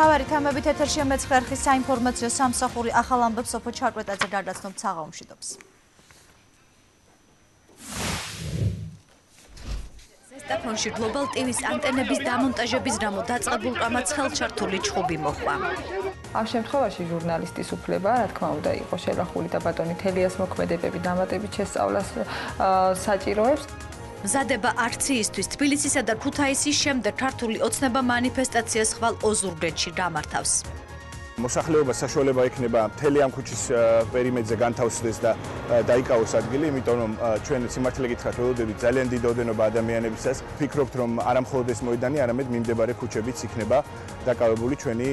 მთავარი თემებით ეთერშია მეცხრე არხის საინფორმაციო სამსახური ახალ ამბებს სოფო ჩარკვეტაძე გარდაცნობ ცაღაუმშვიდობს. ზესტაფონში გლობალ ტივის ანტენების დამონტაჟების გამო დაწყებულ კამაც ხელჩართული ჩხუბი მოხვა. ამ შემთხვევაში ჟურნალისტის უფლება, რა თქმა უნდა, იყო შელახული და ბატონი თელიას მოქმედებები დამატებით შესწავლას საჭიროებს. მზადება არციისთვის თბილისისა და ქუთაისის შემდეგ ქართული ოცნება მანიფესტაციას ხვალ ოზურგეთში გამართავს. მოსახლეობა საშუალება ექნება მთელი ამ ქუჩის პერიმეტრზე განთავსდეს და დაიკავოს ადგილი, იმიტომ რომ ჩვენ სიმართლე გითხრათ, ველოდებით ძალიან დიდი ოდენობა ადამიანებისას. ფიქრობთ, რომ არა მხოლოდ ეს მოედანი, არამედ მიმდებარე ქუჩებიც იქნება დაკავებული ჩვენი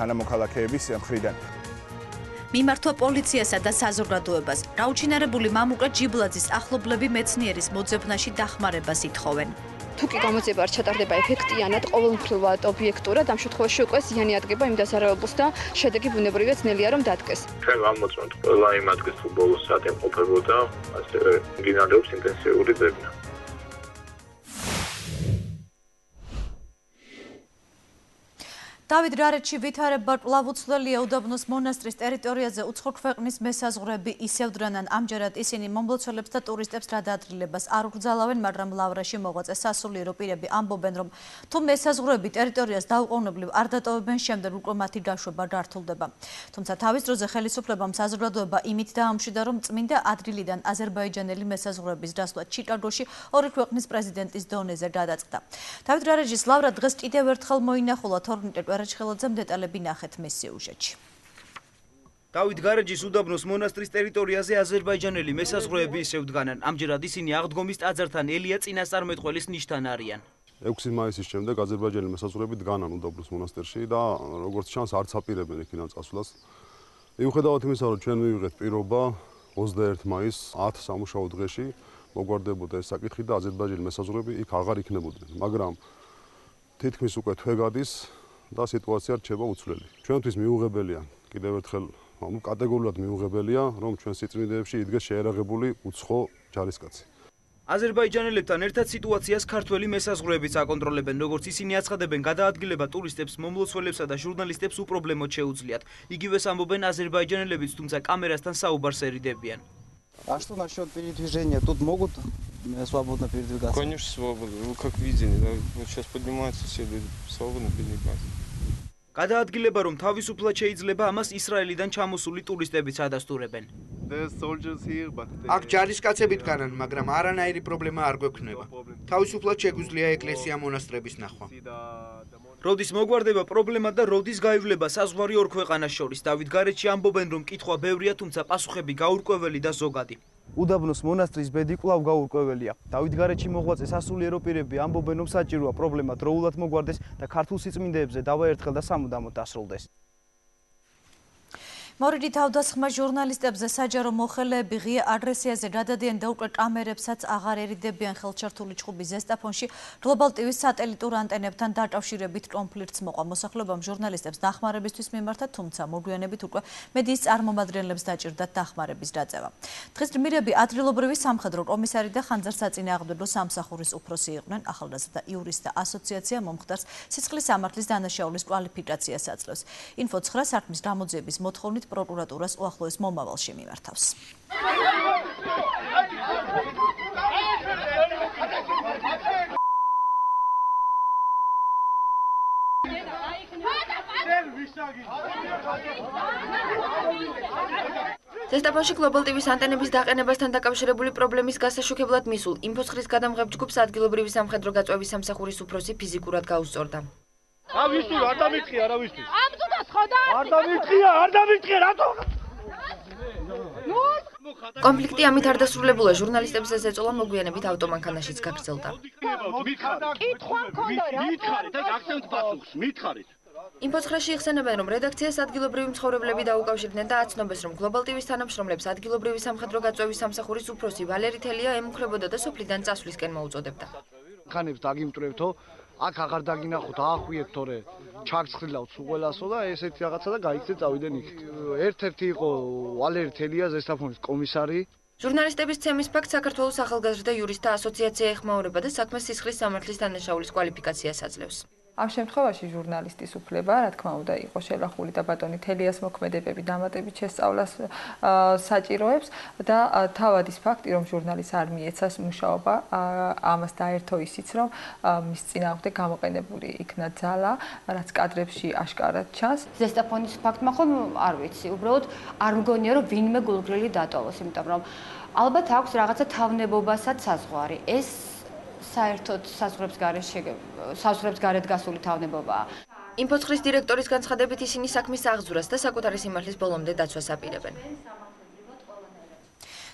თანამოქალაქეების მხრიდან. მიმართვა პოლიციასა და საზოგადოებას. გაუჩინარებული მამუკა ჯიბლაძის ახლობლები მეცნიერის მოძებნაში დახმარებას ითხოვენ. თუ კი გამოძიება არ ჩატარდება ეფექტიანად, ყოველმხრივად ობიექტურად, ამ შემთხვევაში უკვე ზიანი ადგება იმ დასარევებულს და შედეგი ბუნებრივია ძნელია რომ დადგეს. ჩვენ ვამოწმოთ ყველა იმ ადგილს, თუ ბოლოს საათი მყოფებოდა, ასევე გინალებს ინტენსიური ძებნა. დავით რარეთში ვითარება კლავუცლელია უდაბნოს მონასტრის ტერიტორიაზე უცხო ქვეყნის მესაზღვრები. ისევდრანან ამჯერად ისინი მომლოცველებს და ტურისტებს რადადრილებას არ უგზალავენ მაგრამ ლავრაში მოღვაწე სასულიერო პირები ამბობენ რომ თუ მესაზღვრები ტერიტორიას დაუყოვნებლივ არ დატოვებენ შემდეგ უკვე მათი გაშვება გართულდება. თუმცა თავის დროზე ხელისუფლებამ საზოგადოება იმით დაამშვიდა რომ წმინდა ადრილიდან აზერბაიჯანელი მესაზღვრების დასვლა ჩიკაგოში ორი ქვეყნის პრეზიდენტის დონეზე გადაწყდა. დავით რარეთშის ლავრა დღეს კიდევ ერთხელ მოინახულა თორნიკე არაჩხელაძემ დეტალები ნახეთ მის სიუჟეტში. დავით გარეჯის უდაბნოს მონასტრის ტერიტორიაზე აზერბაიჯანელი მესაზღვრეები ისევ დგანან. ამჯერად ისინი აღდგომის ტაძართან ელია წინასწარმეტყველის ნიშთან არიან. 6 მაისის შემდეგ აზერბაიჯანელი მესაზღვრეები დგანან უდაბნოს მონასტერში და როგორც ჩანს არც აპირებენ იქიდან წასვლას. მიუხედავად იმისა, რომ ჩვენ მივიღეთ პირობა 21 მაისს 10 სამუშაო დღეში მოგვარდებოდა ეს საკითხი და აზერბაიჯანელი მესაზღვრეები იქ აღარ იქნებოდნენ, მაგრამ თითქმის უკვე თვე გადის და სიტუაცია რჩება უცვლელი. ჩვენთვის მიუღებელია კიდევ ერთხელ ანუ კატეგორიულად მიუღებელია რომ ჩვენ სიწმინდეებში იდგეს შეერაღებული უცხო ჯარისკაცი. აზერბაიჯანელებთან ერთად სიტუაციას ქართველი მესაზღვრეებიც აკონტროლებენ, როგორც ისინი აცხადებენ, გადაადგილება ტურისტებს, მომლოცველებსა და ჟურნალისტებს უპრობლემოდ შეუძლიათ. იგივეს ამბობენ აზერბაიჯანელებიც, თუმცა კამერასთან საუბარს ერიდებიან. А что насчет передвижения? Тут могут свободно передвигаться? Конечно, свободно. Вы как видели, да? Вот сейчас поднимаются все люди, свободно передвигаются. გადაადგილება რომ თავისუფლად შეიძლება ამას ისრაელიდან ჩამოსული ტურისტებიც ადასტურებენ. აქ ჯარისკაცები დგანან, მაგრამ არანაირი პრობლემა არ გვექნება. თავისუფლად შეგვიძლია ეკლესია მონასტრების ნახვა. როდის მოგვარდება პრობლემა და როდის გაივლება საზღვარი ორ ქვეყანას შორის? დავით გარეჩი ამბობენ რომ კითხვა ბევრია თუმცა პასუხები გაურკვეველი და ზოგადი. უდაბნოს მონასტრის ბედი კვლავ გაურკვეველია. დავით გარეჩი მოღვაწე სასულიერო პირები ამბობენ რომ საჭიროა პრობლემა დროულად მოგვარდეს და ქართულ სიწმინდეებზე დავაერთხელ და სამუდამოდ დასრულდეს მორიდი თავდასხმა ჟურნალისტებზე საჯარო მოხელეები ღია აგრესიაზე გადადიან და უკვე კამერებსაც აღარ ერიდებიან ხელჩართული ჩხუბი ზესტაფონში გლობალ ტივის სატელიტურ ანტენებთან დაკავშირებით კონფლიქტს მოყვა. მოსახლეობამ ჟურნალისტებს დახმარებისთვის მიმართა თუმცა მოგვიანებით უკვე მედიის წარმომადგენლებს დაჭირდათ დახმარების დაწევა. დღეს გმირები ადრილობრივი სამხედრო კომისარი და ხანძარსაწინააღმდეგო სამსახურის უფროსი იყვნენ. ახალგაზრდა იურისტთა ასოციაცია მომხდარს სიცხლის სამართლის დანაშაულის კვალიფიკაციას აძლევს ინფო 9 საქმის გამოძიების მოთხოვნით პროკურატურას უახლოეს მომავალში მიმართავს. ზესტაფონში გლობალ ტივის ანტენების დაყენებასთან დაკავშირებული პრობლემის გასაშუქებლად მისულ ინფოსხრის გადამღებ ჯგუფს ადგილობრივი სამხედრო გაწვევის სამსახურის უფროსი ფიზიკურად გაუსწორდა. ავისთვის არ დამიწყია არავისთვის ამ თუნდაც ხო და არ დამიწყია არ დამიწყია რატო? კონფლიქტი ამით არ დასრულებულა. ჟურნალისტებს ეს ეწოლა მოგვიანებით ავტომანქანაშიც გაგრძელდა. კითხვა მქონდა რა მითხარით აი აქცენტ პასუხს მითხარით. ინფოცხრაში იხსენებენ რომ რედაქციას ადგილობრივი მცხოვრებლები დაუკავშირდნენ და აცნობეს რომ გლობალ ტივის თანამშრომლებს ადგილობრივი სამხედრო გაწვევის სამსახურის უფროსი ვალერი თელია ემუქრებოდა და სოფლიდან წასვლისკენ მოუწოდებდა. ხანებს დაგიმტრევთო აქ აღარ დაგინახოთ, ახვიეთ თორე ჩაგცხრილავთ უყველასო და ესეთი რაღაცა და გაიქცეთ წავიდენ იქ. ერთ-ერთი იყო ვალერი თელია ზესტაფონის კომისარი. ჟურნალისტების ცემის ფაქტ საქართველოს ახალგაზრდა იურისტთა ასოციაცია ეხმაურება და საქმეს სისხლის სამართლის დანაშაულის კვალიფიკაციას აძლევს. ამ შემთხვევაში ჟურნალისტის უფლება, რა თქმა უნდა, იყო შელახული და ბატონი თელიას მოქმედებები დამატებით შესწავლას საჭიროებს და თავად ის ფაქტი, რომ ჟურნალისტს არ მიეცას მუშაობა, ამას დაერთო ისიც, რომ მის წინააღმდეგ გამოყენებული იქნა ძალა, რაც კადრებში აშკარად ჩანს. ზესტაფონის ფაქტმა ხომ არ ვიცი, უბრალოდ არ მგონია, რომ ვინმე გულგრილი დატოვოს, იმიტომ რომ ალბათ აქვს რაღაცა თავნებობასაც საზღვარი. ეს საერთოდ საზღვრებს გარეშე საზღვრებს გარეთ გასული თავნებობაა. ინფოცხრის დირექტორის განცხადებით ისინი საქმის აღძვრას და საკუთარი სიმართლის ბოლომდე დაცვას აპირებენ.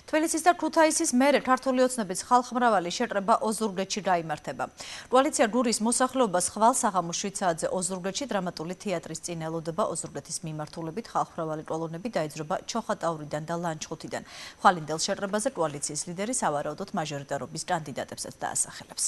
თბილისის და ქუთაისის მერე ქართული ოცნების ხალხმრავალი შეტრება ოზურგეთში გამართება. კოალიცია გურის მოსახლეობას ხვალ საღამო შვიცაძე ოზურგეთში დრამატული თეატრის წინ ელოდება ოზურგეთის მიმართულებით ხალხმრავალი კოლონები დაიძრობა ჩოხატაურიდან და ლანჩხუთიდან. ხვალინდელ შეტრებაზე კოალიციის ლიდერი სავარაუდოდ მაჟორიტარობის კანდიდატებსაც დაასახელებს.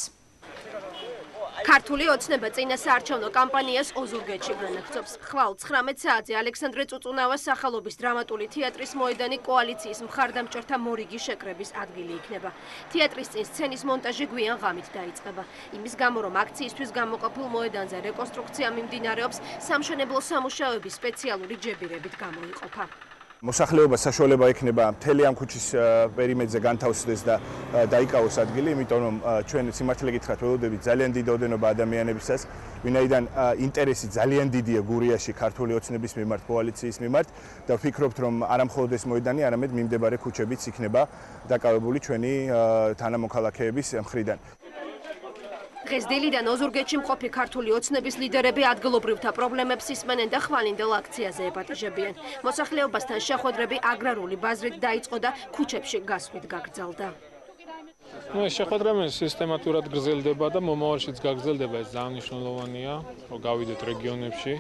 ქართული ოცნება წინასაარჩევნო კამპანიას ოზურგეთში განაგრძობს. ხვალ 19 საათზე ალექსანდრე წუწუნავას სახელობის დრამატული თეატრის მოედანი კოალიციის მხარდამჭერთა მორიგი შეკრების ადგილი იქნება. თეატრის წინ სცენის მონტაჟი გვიან ღამით დაიწყება. იმის გამო რომ აქციისთვის გამოყოფილ მოედანზე რეკონსტრუქცია მიმდინარეობს, სამშენებლო სამუშაოები სპეციალური ჯებირებით გამოიყოფა. მოსახლეობა საშუალება ექნება მთელი ამ ქუჩის პერიმეტრზე განთავსდეს და დაიკავოს ადგილი, იმიტომ რომ ჩვენ სიმართლე გითხრათ, ველოდებით ძალიან დიდი ოდენობა ადამიანებისას, ვინაიდან ინტერესი ძალიან დიდია გურიაში ქართული ოცნების მიმართ, კოალიციის მიმართ და ვფიქრობთ, რომ არამხოლოდ ეს მოედანი, არამედ მიმდებარე ქუჩებიც იქნება დაკავებული ჩვენი თანამოქალაქეების მხრიდან. დღეს დილიდან ოზურგეთში მყოფი ქართული ოცნების ლიდერები ადგილობრივთა პრობლემებს ისმენენ და ხვალინდელ აქციაზე ეპატიჟებიან. მოსახლეობასთან შეხვედრები აგრარული ბაზრით დაიწყო და ქუჩებში გასვით გაგრძელდა. Ну ეს შეხვედრები სისტემატურად გრძელდება და მომავალშიც გაგრძელდება ეს ძალიან მნიშვნელოვანია რომ გავიდეთ რეგიონებში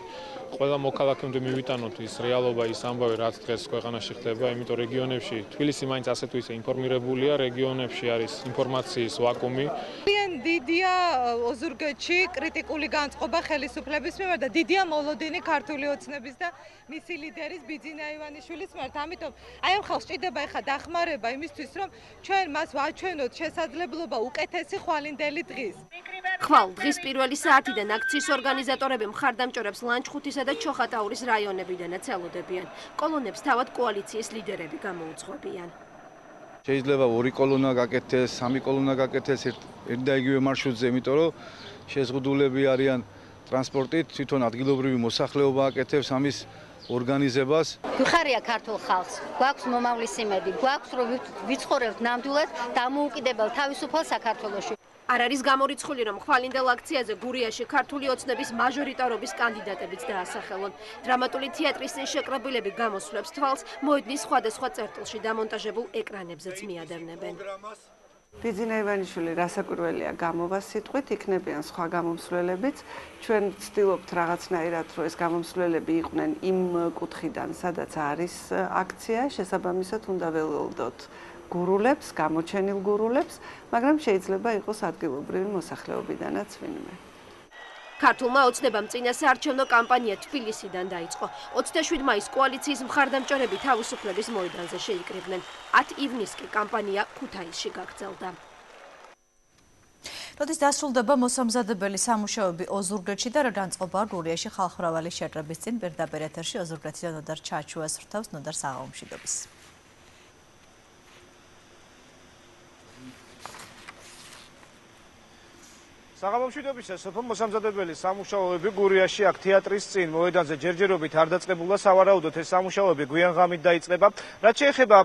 ყველა მოქალაქემდე მივიტანოთ ის რეალობა ის ამბავი რაც დღეს ქვეყანაში ხდება იმიტომ რეგიონებში თბილისი მაინც ასე თუ ისე ინფორმირებულია რეგიონებში არის ინფორმაციის ვაკუუმი ძალიან დიდია ოზურგეთში კრიტიკული განწყობა ხელისუფლების მიმართ და დიდია მოლოდინი ქართული ოცნების და მისი ლიდერის ბიძინა ივანიშვილის მიმართ ამიტომ აი ამ ხალხს ჭირდება ეხა დახმარება იმისთვის რომ ჩვენ მას ვაჩვენოთ შესაძლებლობა უკეთესი ხვალინდელი დღის ხვალ დღის პირველი საათიდან აქციის ორგანიზატორები მხარდამჭერებს ლანჩხუთის და ჩოხატაურის რაიონებიდანაც ელოდებიან. კოლონებს თავად კოალიციის ლიდერები გამოუძღვებიან. შეიძლება ორი კოლონა გაკეთდეს, სამი კოლონა გაკეთდეს ერთ და იგივე მარშრუტზე, იმიტომ რომ შეზღუდულები არიან ტრანსპორტით, თვითონ ადგილობრივი მოსახლეობა აკეთებს ამის ორგანიზებას. გვიხარია ქართულ ხალხს, გვაქვს მომავლის იმედი, გვაქვს რომ ვიცხოვრებთ ნამდვილად დამოუკიდებელ თავისუფალ საქართველოში. არ არის გამორიცხული რომ ხვალინდელ აქციაზე გურიაში ქართული ოცნების მაჟორიტარობის კანდიდატებიც დაასახელონ. დრამატული თეატრის შეკრებილები გამოსვლებს თვალს მოედნის სხვადასხვა წერტილში დამონტაჟებულ ეკრანებზეც მიადევნებენ. ბიძინა ივანიშვილი რასაკვირველია გამოვა სიტყვით, იქნებიან სხვა გამომსვლელებიც. ჩვენ ვცდილობთ რაღაცნაირად რომ ეს გამომსვლელები იყვნენ იმ კუთხიდან, სადაც არის აქცია, შესაბამისად უნდა ველოდოთ გურულებს, გამოჩენილ გურულებს, მაგრამ შეიძლება იყოს ადგილობრივი მოსახლეობიდანაც ვინმე. ქართულმა ოცნებამ წინასაარჩევნო კამპანია თბილისიდან დაიწყო. 27 მაისს კოალიციის მხარდამჭერები თავისუფლების მოედანზე შეიკრიბნენ. 10 ივნისკი კამპანია ქუთაისში გაგრძელდა. როდის დასრულდება მოსამზადებელი სამუშაოები ოზურგეთში და რა განწყობა გურიაში ხალხმრავალი შეტრების წინ პირდაპირ ეთერში ოზურგეთიდან ნოდარ ჩაჩუას რთავს ნოდარ საღამომშვიდობის. საღამომშვიდობის სოფო მოსამზადებელი სამუშაოები გურიაში აქ თეატრის წინ მოედანზე ჯერჯერობით არ დაწყებულა სავარაუდოდ ეს სამუშაოები გვიან ღამით დაიწყება. რაც შეეხება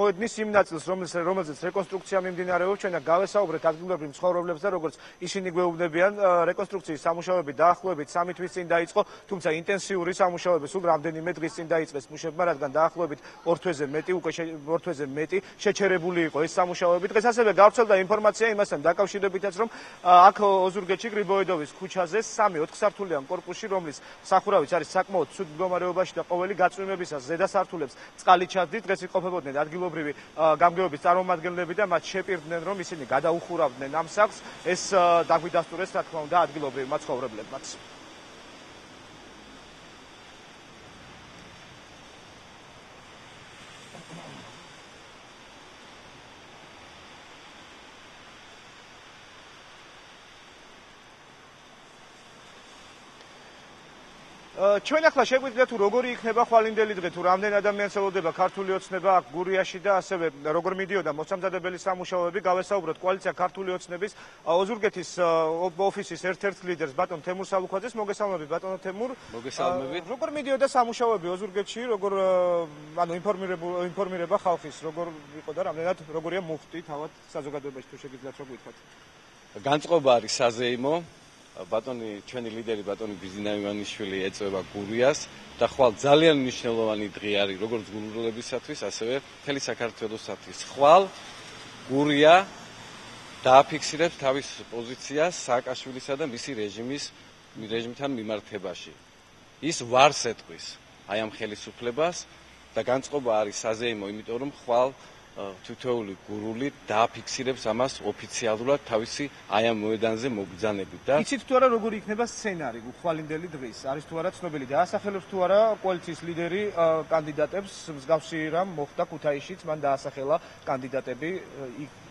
მოედნის იმ ნაწილს რომელზეც რომელზეც რეკონსტრუქცია მიმდინარეობს ჩვენ გავესაუბრეთ ადგილობრივ მცხოვრებლებს და როგორც ისინი გვეუბნებიან რეკონსტრუქციის სამუშაოები დაახლოებით 3 თვის წინ დაიწყო თუმცა ინტენსიური სამუშაოები სულ რამდენიმე დღის წინ დაიწყეს მუშებმა რადგან დაახლოებით 2 თვეზე მეტი უკვე 2 თვეზე მეტი შეჩერებული იყო ეს სამუშაოები. დღეს ასევე გავრცელდა ინფორმაცია იმასთან დაკავშირებითაც რომ აქ ოზურგეთში გრიბოედოვის ქუჩაზე 3-4 სართულიან კორპუსში, რომლის სახურავიც არის საკმაოდ ცუდ მდგომარეობაში და ყოველი გაწვიმებისას ზედა სართულებს წყალი ჩადით, დღეს იმყოფებოდნენ ადგილობრივი გამგეობის წარმომადგენლები და მათ შეპირდნენ, რომ ისინი გადაუხურავდნენ ამ სახლს. ეს დაგვიდასტურეს, რა თქმა უნდა, ადგილობრივმა ცხოვრებლებმაც. ჩვენ ახლა შეგვიძლია თუ როგორი იქნება ხვალინდელი დღე თუ რამდენ ადამიანს ელოდება ქართული ოცნება აქ გურიაში და ასევე როგორ მიდიოდა მოსამზადებელი სამუშაოები გავესაუბროთ კოალიცია ქართული ოცნების ოზურგეთის ოფისის ერთ-ერთ ლიდერს ბატონ თემურ სალუქვაძეს მოგესალმებით ბატონო თემურ. მოგესალმებით. როგორ მიდიოდა სამუშაოები ოზურგეთში როგორ ანუ ინფორმირება ინფორმირება ხალხის როგორ იყო და რამდენად როგორია მუხტი თავად საზოგადოებაში თუ შეგიძლიათ რო გითხრათ? განწყობა არის საზეიმო ბატონი ჩვენი ლიდერი ბატონი ბიზინა ივანიშვილი ეწევა გურიას და ხვალ ძალიან მნიშვნელოვანი დღე არის როგორც გურულებისათვის ასევე მთელი საქართველოსათვის. ხვალ გურია დააფიქსირებს თავის პოზიციას სააკაშვილისა და მისი რეჟიმის რეჟიმთან მიმართებაში. ის ვარს ეტყვის აი ამ ხელისუფლებას და განწყობა არის საზეიმო იმიტომ რომ ხვალ თითოეული გურული დააფიქსირებს ამას ოფიციალურად თავისი აი ამ მოედანზე მოგზანებით და იცით თუ არა როგორი იქნება სცენარი უხვალინდელი დღის? არის თუ არა ცნობილი? და ასახელებს თუ არა კოალიციის ლიდერი კანდიდატებს მსგავსი რამ მოხდა ქუთაისშიც? მან დაასახელა კანდიდატები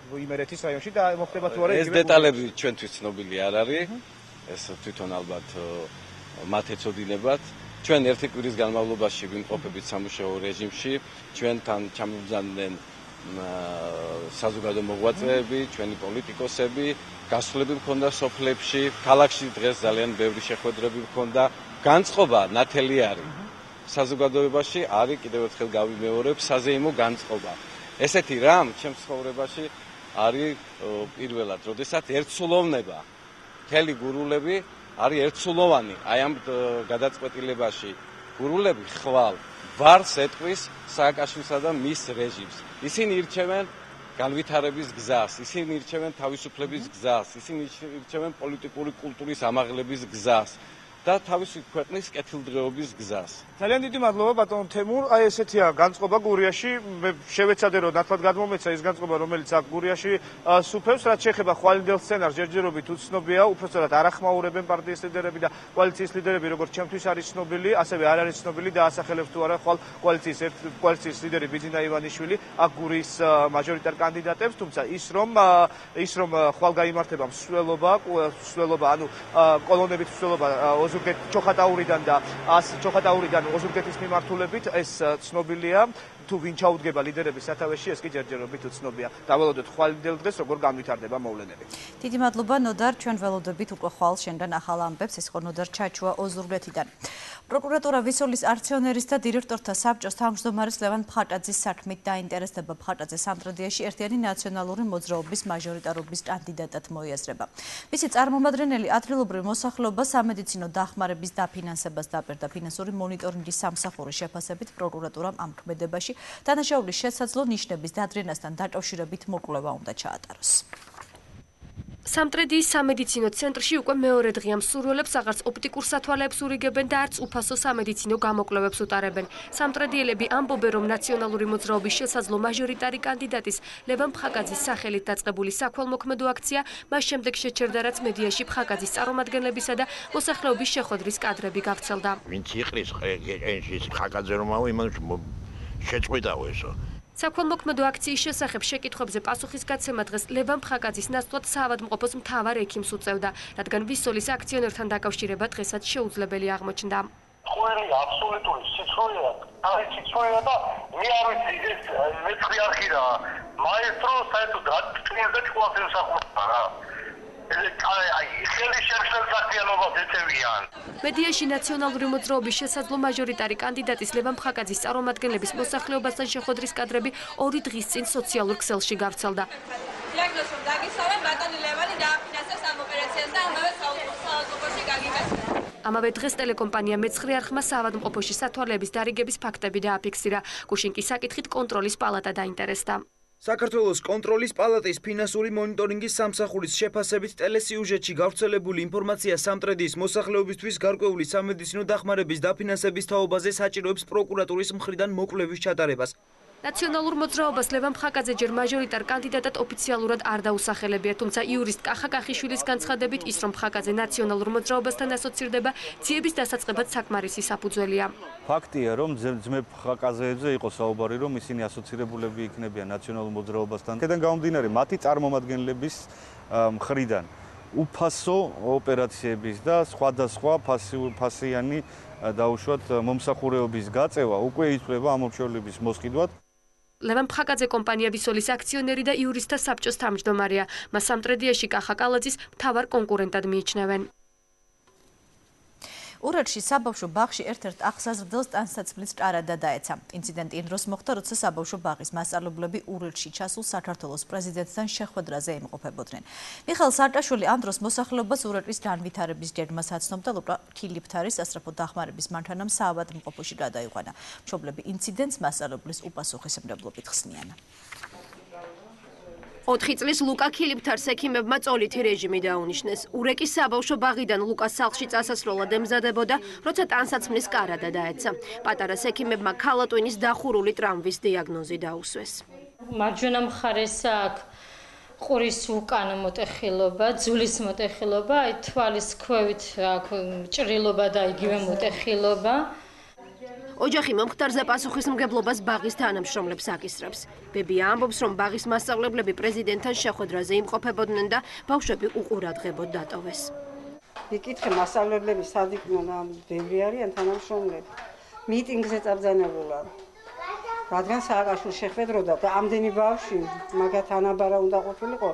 იმერეთის რაიონში და მოხდება თუ არა ეს დეტალები ჩვენთვის ცნობილი არ არის. ეს თვითონ ალბათ მათ ეცოდინებათ. ჩვენ ერთი კვირის განმავლობაში ვიმყოფებით სამუშაო რეჟიმში. ჩვენთან ჩამოვზანდნენ საზოგადო მოღვაწეები, ჩვენი პოლიტიკოსები, გასვლები მქონდა სოფლებში, ქალაქში დღეს ძალიან ბევრი შეხვედრები მქონდა. განწყობა ნათელი არის. საზოგადოებაში არის კიდევ ერთხელ გავიმეორებ, საზეიმო განწყობა. ესეთი რამ ჩემს ცხოვრებაში არის პირველად, როდესაც ერთსულოვნება. მთელი გურულები არის ერთსულოვანი აი ამ გადაწყვეტილებაში. გურულები ხვალ ვარს ეტყვის სააკაშვილსა და მის რეჟიმს. ისინი ირჩევენ განვითარების გზას, ისინი ირჩევენ თავისუფლების გზას, ისინი ირჩევენ პოლიტიკური კულტურის ამაღლების გზას. და თავისი ქვეყნის კეთილდღეობის გზას. ძალიან დიდი მადლობა ბატონ თემურ. აი ესეთია განწყობა გურიაში. მე შევეცადე რომ ნათლად გადმომეცა ის განწყობა რომელიც აქ გურიაში სუფევს, რაც შეეხება ხვალინდელ სცენარს ჯერჯერობით უცნობია, უბრალოდ არახმაურებენ პარტიის ლიდერები და კოალიციის ლიდერები, როგორც ჩემთვის არის ცნობილი, ასევე არ არის ცნობილი და ასახელებს თუ არა ხვალ კოალიციის ერთ კოალიციის ლიდერი ბიძინა ივანიშვილი აქ გურიის მაჟორიტარ კანდიდატებს, თუმცა ის რომ ის რომ ხვალ გამართება მსვლელობა, მსვლელობა, ანუ კოლონებით მსვლელობა ოზურგეთ ჩოხატაურიდან და ას ჩოხატაურიდან ოზურგეთის მიმართულებით ეს ცნობილია თუ ვინ ჩაუდგება ლიდერების სათავეში, ეს კი ჯერჯერობით უცნობია. დავალოდოთ ხვალინდელ დღეს როგორ განვითარდება მოვლენები. დიდი მადლობა ნოდარ, ჩვენ ველოდებით უკვე ხვალ შენდან ახალ ამბებს, ეს ხო ნოდარ ჩაჩუა ოზურგეთიდან. პროკურატურა ვისოლის აქციონერის და დირექტორთა საბჭოს თავმჯდომარის ლევან ფხატაძის საქმით დაინტერესდება ფხატაძე სამტრედიაში ერთიანი ნაციონალური მოძრაობის მაჟორიტარობის კანდიდატად მოიაზრება. მისი წარმომადგენელი ადგილობრივ მოსახლეობას სამედიცინო დახმარების დაფინანსებას დაპირდა ფინანსური მონიტორინგის სამსახურის შეფასებით პროკურატურამ ამ ქმედებაში დანაშაულის შესაძლო ნიშნების დადრენასთან დაკავშირებით მოკვლევა უნდა ჩაატაროს. სამტრედიის სამედიცინო ცენტრში უკვე მეორე დღეა მსურველებს აღარც ოპტიკურ სათვალეებს ურიგებენ და არც უფასო სამედიცინო გამოკვლევებს უტარებენ. სამტრედიელები ამბობენ, რომ ნაციონალური მოძრაობის შესაძლო მაჟორიტარი კანდიდატის ლევან ფხაკაძის სახელით დაწყებული საქველმოქმედო აქცია მას შემდეგ შეჩერდა, რაც მედიაში ფხაკაძის წარმომადგენლებისა და მოსახლეობის შეხვედრის კადრები გავრცელდა. ვინც იყრის ეს ფხაკაძე რომ აუ იმან შეწყვიტავ ესო. საქველმოქმედო აქციის შესახებ შეკითხვებზე პასუხისგაცემა დღეს ლევან ფხაკაძის ნაცვლად საავადმყოფოს მთავარ ექიმს უწევდა, რადგან ვისოლის აქციონერთან დაკავშირება დღესაც შეუძლებელი აღმოჩნდა. ყველი აბსოლუტური სიცოცხლეა, აი სიცოცხლეა და მე არ ვიცი ეს მეცხრე არქი რა. მაესტრო საერთოდ გაწყვეტილდა და ჭკუას ემსახურება რა. მედიაში ნაციონალური მოძრაობის შესაძლო მაჟორიტარი კანდიდატის ლევან ფხაკაძის წარმომადგენლების მოსახლეობასთან შეხვედრის კადრები ორი დღის წინ სოციალურ ქსელში გავრცელდა. დიაგნოზს რომ დაგისალენ ბატონი ლევანი დააფინანსებს ამ ოპერაციას და ამავე საავადმყოფოში გაგიკეთეს. ამავე დღეს ტელეკომპანია მეცხრე არხმა საავადმყოფოში სათვალეების დარიგების ფაქტები დააფიქსირა. გუშინკი საკითხით კონტროლის პალატა დაინტერესდა. საქართველოს კონტროლის პალატის ფინანსური მონიტორინგის სამსახურის შეფასებით ტელესიუჟეტში გავრცელებული ინფორმაცია სამტრედიის მოსახლეობისთვის გარკვეული სამედიცინო დახმარების დაფინანსების თაობაზე საჭიროებს პროკურატურის მხრიდან მოკვლევის ჩატარებას. ნაციონალურ მოძრაობას ლევან ფხაკაძე ჯერ მაჟორიტარ კანდიდატად ოფიციალურად არ დაუსახელებია, თუმცა იურისტ კახა კახიშვილის განცხადებით ის რომ ფხაკაძე ნაციონალურ მოძრაობასთან ასოცირდება, ძიების დასაწყებად საკმარისი საფუძველია. ფაქტია, რომ ძმებ ფხაკაძეებზე იყო საუბარი, რომ ისინი ასოცირებულები იქნებიან ნაციონალურ მოძრაობასთან. ქედან გამომდინარე, მათი წარმომადგენლების მხრიდან უფასო ოპერაციების და სხვადასხვა ფასიანი დაუშვათ მომსახურეობის გაწევა უკვე იწვება ამ ურჩევლების მოსყიდვად ლევან ფხაკაძე კომპანია ვისოლის აქციონერი და იურისტთა საბჭოს თავმჯდომარეა. მას სამტრედიაში კახა კალაძის მთავარ კონკურენტად მიიჩნევენ. ურალში საბავშვო ბაღში ერთ-ერთ ახსაზრდელს ტანსაცმლის ჭარადა დაეცა. ინციდენტი იმ დროს მოხდა, როცა საბავშვო ბაღის მასწავლებლები ურალში ჩასულ საქართველოს პრეზიდენტთან შეხვედრაზე იმყოფებოდნენ. მიხელ სარტაშვილი ამ დროს მოსახლეობას ურალის განვითარების ჯერმას აცნობდა, ლუკა ქილიფთარის სასწრაფო დახმარების მანქანამ საავადმყოფოში გადაიყვანა. მშობლები ინციდენტს მასწავლებლის უპასუხისმგებლობით ხსნიან. 4 წლის ლუკა ქილიფთარს ექიმებმა წოლითი რეჟიმი დაუნიშნეს. ურეკის საბავშვო ბაღიდან ლუკას სახლში წასასვლელად ემზადებოდა, როცა ტანსაცმლის კარადა დაეცა. პატარას ექიმებმა ქალატვინის დახურული ტრამვის დიაგნოზი დაუსვეს. მარჯვენა მხარეს აქვს ყურის უკანა მოტეხილობა, ძulis მოტეხილობა, აი თვალის ქვევით აქვს ჭრილობა და იგივე მოტეხილობა. ოჯახი მომხდარზე პასუხისმგებლობას ბაღის თანამშრომლებს აკისრებს. ბებია ამბობს, რომ ბაღის მასწავლებლები პრეზიდენტთან შეხვედრაზე იმყოფებოდნენ და ბავშვები უყურადღებოდ დატოვეს. ვიკითხე მასწავლებლები სად იყვნენ ამ ბევრი არიან თანამშრომლები. მიტინგზე წაბძანებულან. რადგან სააკაშვილ შეხვედროდა და ამდენი ბავშვი მაგათ ანაბარა უნდა ყოფილიყო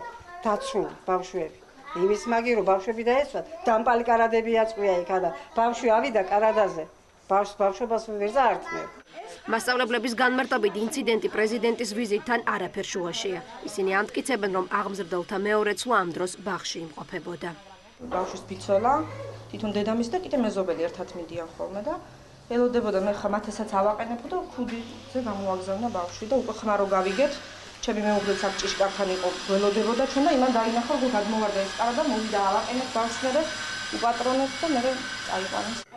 დაცულ ბავშვები. იმის მაგი რომ ბავშვები დაესვათ, დამპალი კარადები აწყვია იქა და ბავშვი ავიდა კარადაზე. ბავშვობას ვერ დაარწმევ. მასწავლებლების განმარტობით ინციდენტი პრეზიდენტის ვიზიტთან არაფერ შუაშია. ისინი ამტკიცებენ, რომ აღმზრდელთა მეორე ცვლა ამ დროს ბაღში იმყოფებოდა. ბავშვის ბიცოლა, თვითონ დედამისი და კიდე მეზობელი ერთად მიდიან ხოლმე და ელოდებოდა მე ხა მათესაც ავაყენებო და ქუდიზე გამოაგზავნა ბავშვი და უკვე ხმა რო გავიგეთ ჩემი მეუღლე საბჭიშკართან იყო ველოდებოდა ჩვენ და იმან დაინახა რომ გადმოვარდა ეს კარა და მოვიდა ავაყენებ ბავშვს და უპატრონებს და მე წაიყვანეს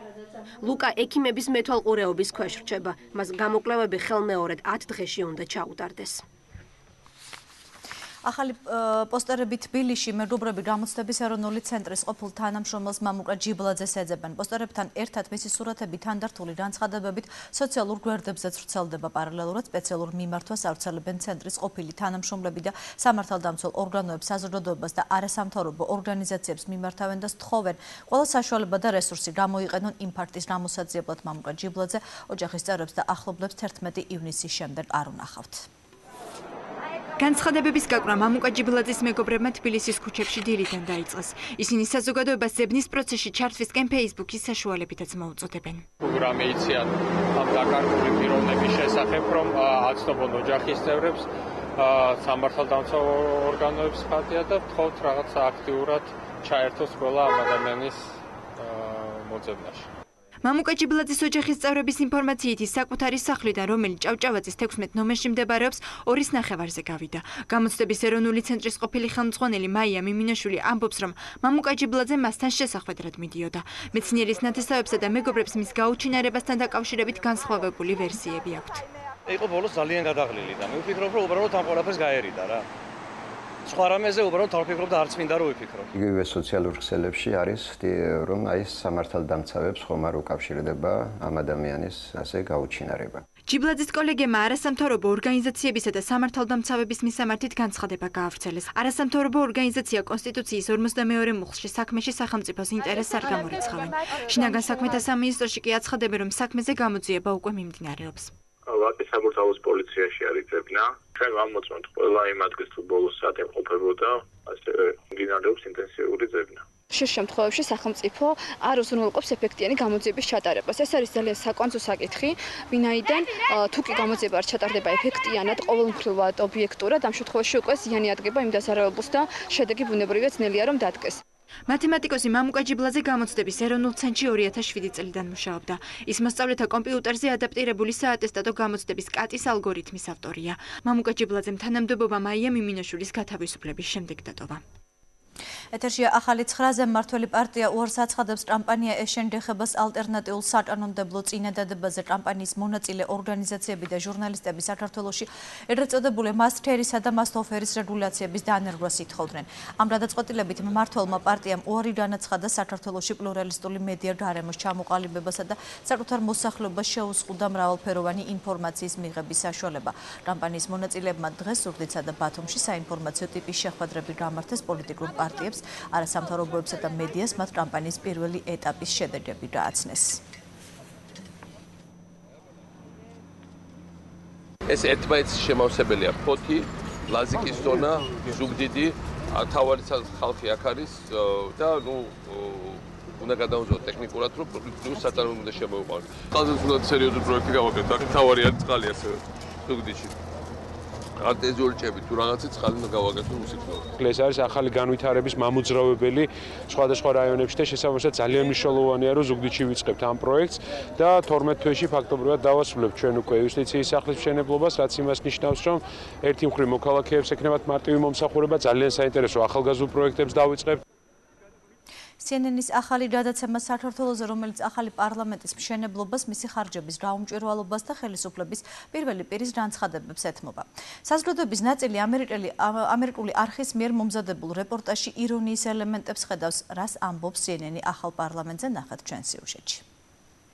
ლუკა ექიმების მეთვალყურეობის ქვეშ რჩება. მას გამოკვლევები ხელმეორედ 10 დღეში უნდა ჩაუტარდეს. ახალი პოსტერები თბილისში მეგობრები გამოცდების ეროვნული ცენტრის ყოფილ თანამშრომელს მამუკა ჯიბლაძეს ეძებენ. პოსტერებთან ერთად მისი სურათები თანდართული განცხადებებით სოციალურ გვერდებზე ვრცელდება პარალელურად სპეციალურ მიმართვას ავრცელებენ ცენტრის ყოფილი თანამშრომლები და სამართალდამცველ ორგანოებს, საზოგადოებას და არასამთავრობო ორგანიზაციებს მიმართავენ და სთხოვენ ყველა საშუალება და რესურსი გამოიყენონ იმ ფაქტის გამოსაძიებლად მამუკა ჯიბლაძე ოჯახის წევრებს და ახლობლებს 11 ივნისის შემდეგ არ უნახავთ. განცხადებების გაკვრა მამუკა ჯიბლაძის მეგობრებმა თბილისის ქუჩებში დილიდან დაიწყეს. ისინი საზოგადოებას ზებნის პროცესში ჩართვისკენ Facebook-ის საშუალებითაც მოუწოდებენ. პროგრამა იციან ამ დაკარგული პიროვნების შესახებ, რომ აცნობონ ოჯახის წევრებს, სამართალდამცავ ორგანოებს ხათია და თხოვთ რაღაცა აქტიურად ჩაერთოს ყველა ამ ადამიანის მოძებნაში. მამუკა ჯიბლაძის ოჯახის წევრების ინფორმაციით ის საკუთარი სახლიდან, რომელიც ჭავჭავაძის 16 ნომერში მდებარეობს, ორის ნახევარზე გავიდა. გამოცდების ეროვნული ცენტრის ყოფილი ხელმძღვანელი მაია მიმინაშვილი ამბობს, რომ მამუკა ჯიბლაძე მასთან შესახვედრად მიდიოდა. მეცნიერის ნათესავებსა და მეგობრებს მის გაუჩინარებასთან დაკავშირებით განსხვავებული ვერსიები აქვთ. იყო ბოლოს ძალიან გადაღლილი და მე ვფიქრობ, რომ უბრალოდ ამ ყველაფერს გაერიდა რა. სხვა რამეზე უბრალოდ არ ვფიქრობ და არც მინდა რომ ვიფიქრო. იგივე სოციალურ ქსელებში არის რომ აი სამართალდამცავებს ხომ არ უკავშირდება ამ ადამიანის ასე გაუჩინარება. ჯიბლაძის კოლეგებმა არასამთავრობო ორგანიზაციებისა და სამართალდამცავების მისამართით განცხადება გაავრცელეს. არასამთავრობო ორგანიზაცია კონსტიტუციის 42-ე მუხლში საქმეში სახელმწიფოს ინტერესს არ გამორიცხავენ. შინაგან საქმეთა სამინისტროში კი აცხადებენ, რომ საქმეზე გამოძიება უკვე მიმდინარეობს. ვაკის საბურთალოს პოლიციაში არის ძებნა. ჩვენ გამოწმოთ ყველა იმ ადგილს თუ ბოლოს საათი ყოფებოდა, ასე დინარებს ინტენსიური ძებნა. შეს შემთხვევაში სახელმწიფო არ უზრუნველყოფს ეფექტიანი გამოძიების ჩატარებას. ეს არის ძალიან საკვანძო საკითხი, ვინაიდან თუ კი გამოძიება არ ჩატარდება ეფექტიანად, ყოველმხრივად, ობიექტურად, ამ შემთხვევაში უკვე ზიანი ადგება იმ დასარავებულს და შედეგი ბუნებრივია ძნელია რომ დადგეს. მათემატიკოსი მამუკა ჯიბლაძე გამოცდების ეროვნულ ცენტრში 2007 წლიდან მუშაობდა. ის მოსწავლეთა კომპიუტერზე ადაპტირებული საატესტატო გამოცდების კატის ალგორითმის ავტორია. მამუკა ჯიბლაძემ თანამდებობა მაია მიმინაშვილის გათავისუფლების შემდეგ დატოვა. ეთერშია ახალი 9-ზე მართველი პარტია უარს აცხადებს კამპანია ეშენდეხებას ალტერნატიულ საკანონმდებლო წინადადებაზე კამპანიის მონაწილე ორგანიზაციები და ჟურნალისტები საქართველოში ერთწოდებული მასთერისა და მასთოფერის რეგულაციების დანერგვას ითხოვდნენ. ამ გადაწყვეტილებით მმართველმა პარტიამ უარი განაცხადა საქართველოში პლურალისტული მედია გარემოს ჩამოყალიბებასა და საკუთარ მოსახლეობას შეუსყუდა მრავალფეროვანი ინფორმაციის მიღების საშუალება. კამპანიის მონაწილეებმა დღეს ურდიცსა და ბათუმში საინფორმაციო ტიპის შეხვედრები გამართეს პოლიტიკურ პარტიებს მკვლელობებს. არასამთავრობოებსა და მედიას მათ კამპანიის პირველი ეტაპის შედეგები დააცნეს. ეს ერთმანეთს შემავსებელია ფოთი, ლაზიკის ზონა, ზუგდიდი, თავარი ხალხი აქ არის და ნუ უნდა გადავუზოთ ტექნიკურად რომ ნუ საწარმოო უნდა შემოვიყვანოთ. ყველაზე უფრო სერიოზული პროექტი გავაკეთეთ, აქ თავარი არის წყალი ასე ზუგდიდში. არტეზიული ჭები თუ რაღაცა წყალი უნდა გავაკეთო უსიქნო. ეს არის ახალი განვითარების მამოძრავებელი სხვადასხვა რაიონებში და შესაბამისად ძალიან მნიშვნელოვანია რომ ზუგდიდში ვიწყებთ ამ პროექტს და 12 თვეში ფაქტობრივად დავასრულებთ ჩვენ უკვე იუსტიციის სახლის მშენებლობას, რაც იმას ნიშნავს რომ ერთი მხრივ მოქალაქეებს ექნებათ მარტივი მომსახურება, ძალიან საინტერესო ახალგაზრდულ პროექტებს დავიწყებთ. CNN-ის ახალი გადაცემა საქართველოს რომელიც ახალი პარლამენტის მშენებლობას, მისი ხარჯების რაუმჭვირვალობას და ხელისუფლების პირველი პირის განცხადებებს ეთმობა. საზოგადოების ნაწილი ამერიკელი ამერიკული არხის მიერ მომზადებულ რეპორტაჟში ირონიის ელემენტებს ხედავს, რას ამბობს CNN-ი ახალ პარლამენტზე ნახეთ ჩვენ სიუჟეტში.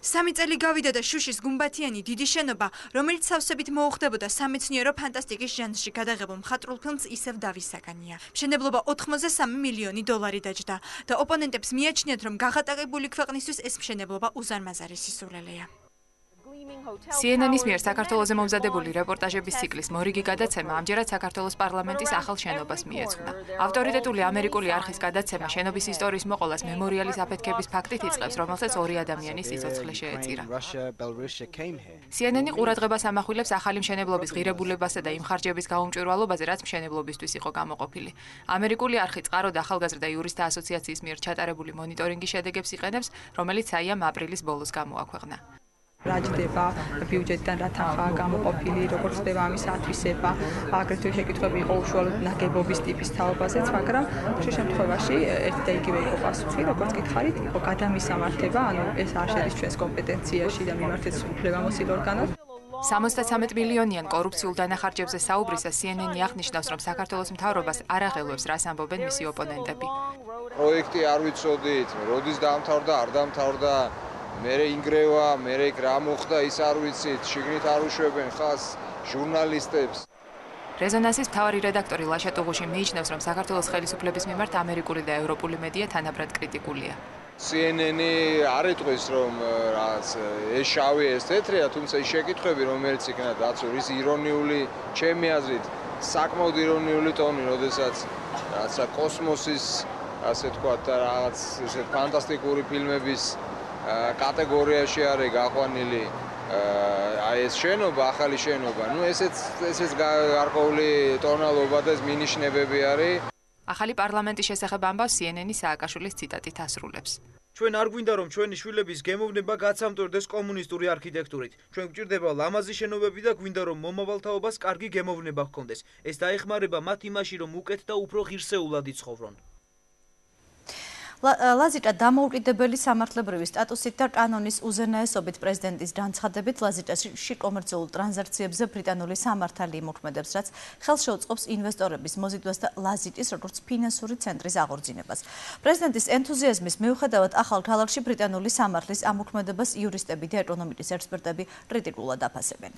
სამი წელი გავიდა და შუშის გუმბათიანი დიდი შენობა, რომელიც სავსებით მოუხდებოდა სამეცნიერო ფანტასტიკის ჟანრში გადაღებულ მხატვრულ ფილმს ისევ დავისაგანია. მშენებლობა 83 მილიონი დოლარი დაჯდა და ოპონენტებს მიაჩნიათ, რომ გაღატაკებული ქვეყნისთვის ეს მშენებლობა უზარმაზარი სისულელეა. CNN-ის მიერ საქართველოსზე მომზადებული რეპორტაჟების ციკლის მორიგი გადაცემა ამჯერად საქართველოს პარლამენტის ახალ შენობას მიეძღვნა. ავტორიტეტული ამერიკული არხის გადაცემა შენობის ისტორიის მოყოლას მემორიალის აფეთქების ფაქტით იწყებს, რომელსაც ორი ადამიანის სიცოცხლე შეეწირა. CNN-ი ყურადღებას ამახვილებს ახალი მშენებლობის ღირებულებასა და იმ ხარჯების გაუმჭვირვალობაზე, რაც მშენებლობისთვის იყო გამოყოფილი. ამერიკული არხი წყარო და ახალგაზრდა იურისტთა ასოციაციის მიერ ჩატარებული მონიტორინგის შედეგებს იყენებს, რომელიც აიამ აპრილის ბოლოს გამოაქვეყნა. რა ჯდება ბიუჯეტიდან რა თანხაა გამოყოფილი, როგორ ხდება ამის ათვისება, აგრეთვე შეკითხები იყო უშუალოდ ნაგებობის ტიპის თაობაზეც, მაგრამ შე შემთხვევაში ერთი და იგივე იყო პასუხი, როგორც გითხარით, იყო გადამისამართება, ანუ ეს არ შედის ჩვენს კომპეტენციაში და მიმართეთ უფლებამოსილ ორგანოს. 73 მილიონიან კორუფციულ დანახარჯებზე საუბრისა CNN-ი აღნიშნავს, რომ საქართველოს მთავრობას არ აღელვებს, რას ამბობენ მისი ოპონენტები. პროექტი არ ვიცოდით, როდის დაამთავრდა, არ დაამთავრდა, მერე ინგრევა, მერე რა მოხდა, ის არ ვიცით, შიგნით არ უშვებენ ხას ჟურნალისტებს. რეზონანსის მთავარი რედაქტორი ლაშა ტუღუში მიიჩნევს, რომ საქართველოს ხელისუფლების მიმართ ამერიკული და ევროპული მედია თანაბრად კრიტიკულია. CNN-ი არ ეტყვის, რომ რაც ეს შავი ეს თეთრია, თუმცა ის შეკითხები, რომელიც იქნა დაცული, ის ირონიული, ჩემი აზრით, საკმაოდ ირონიული ტონი, როდესაც რაცა კოსმოსის ასე თქვა და რაღაც ესე ფანტასტიკური ფილმების კატეგორიაში არის გაყვანილი აი ეს შენობა, ახალი შენობა. ნუ ესეც ესეც გარკვეული ტონალობა და მინიშნებები არის. ახალი პარლამენტის შესახებ ამბავს CNN-ის სააკაშვილის ციტატით ასრულებს. ჩვენ არ გვინდა რომ ჩვენი შვილების გემოვნება გაცამტვირდეს კომუნისტური არქიტექტურით. ჩვენ გვჭირდება ლამაზი შენობები და გვინდა რომ მომავალთაობას კარგი გემოვნება ჰქონდეს. ეს დაეხმარება მათ იმაში რომ უკეთ და უფრო ღირსეულად იცხოვრონ. ლაზიტა დამოუკიდებელი სამართლებრივი სტატუსით და კანონის უზენაესობით პრეზიდენტის განცხადებით ლაზიტაში კომერციულ ტრანზაქციებზე ბრიტანული სამართალი იმოქმედებს, რაც ხელს შეუწყობს ინვესტორების მოზიდვას და ლაზიტის როგორც ფინანსური ცენტრის აღორძინებას. პრეზიდენტის ენთუზიაზმის მიუხედავად ახალ ქალაქში ბრიტანული სამართლის ამოქმედებას იურისტები და ეკონომიკის ექსპერტები კრიტიკულად აფასებენ.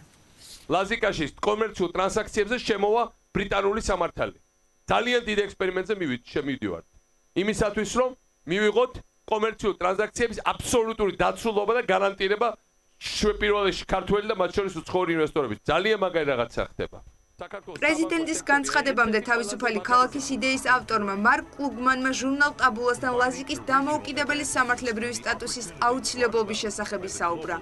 ლაზიკაში კომერციულ ტრანზაქციებზე შემოვა ბრიტანული სამართალი. ძალიან დიდ ექსპერიმენტზე მივიდივართ. იმისათვის რომ მივიღოთ კომერციულ ტრანზაქციების აბსოლუტური დაცულობა და გარანტირება შეპირველეში ქართველი და მათ შორის უცხოური ინვესტორების ძალიან მაგარი რაღაცა ხდება. პრეზიდენტის განცხადებამდე თავისუფალი ქალაქის იდეის ავტორმა მარკ კლუგმანმა ჟურნალ ტაბულასთან ლაზიკის დამოუკიდებელი სამართლებრივი სტატუსის აუცილებლობის შესახებ ისაუბრა.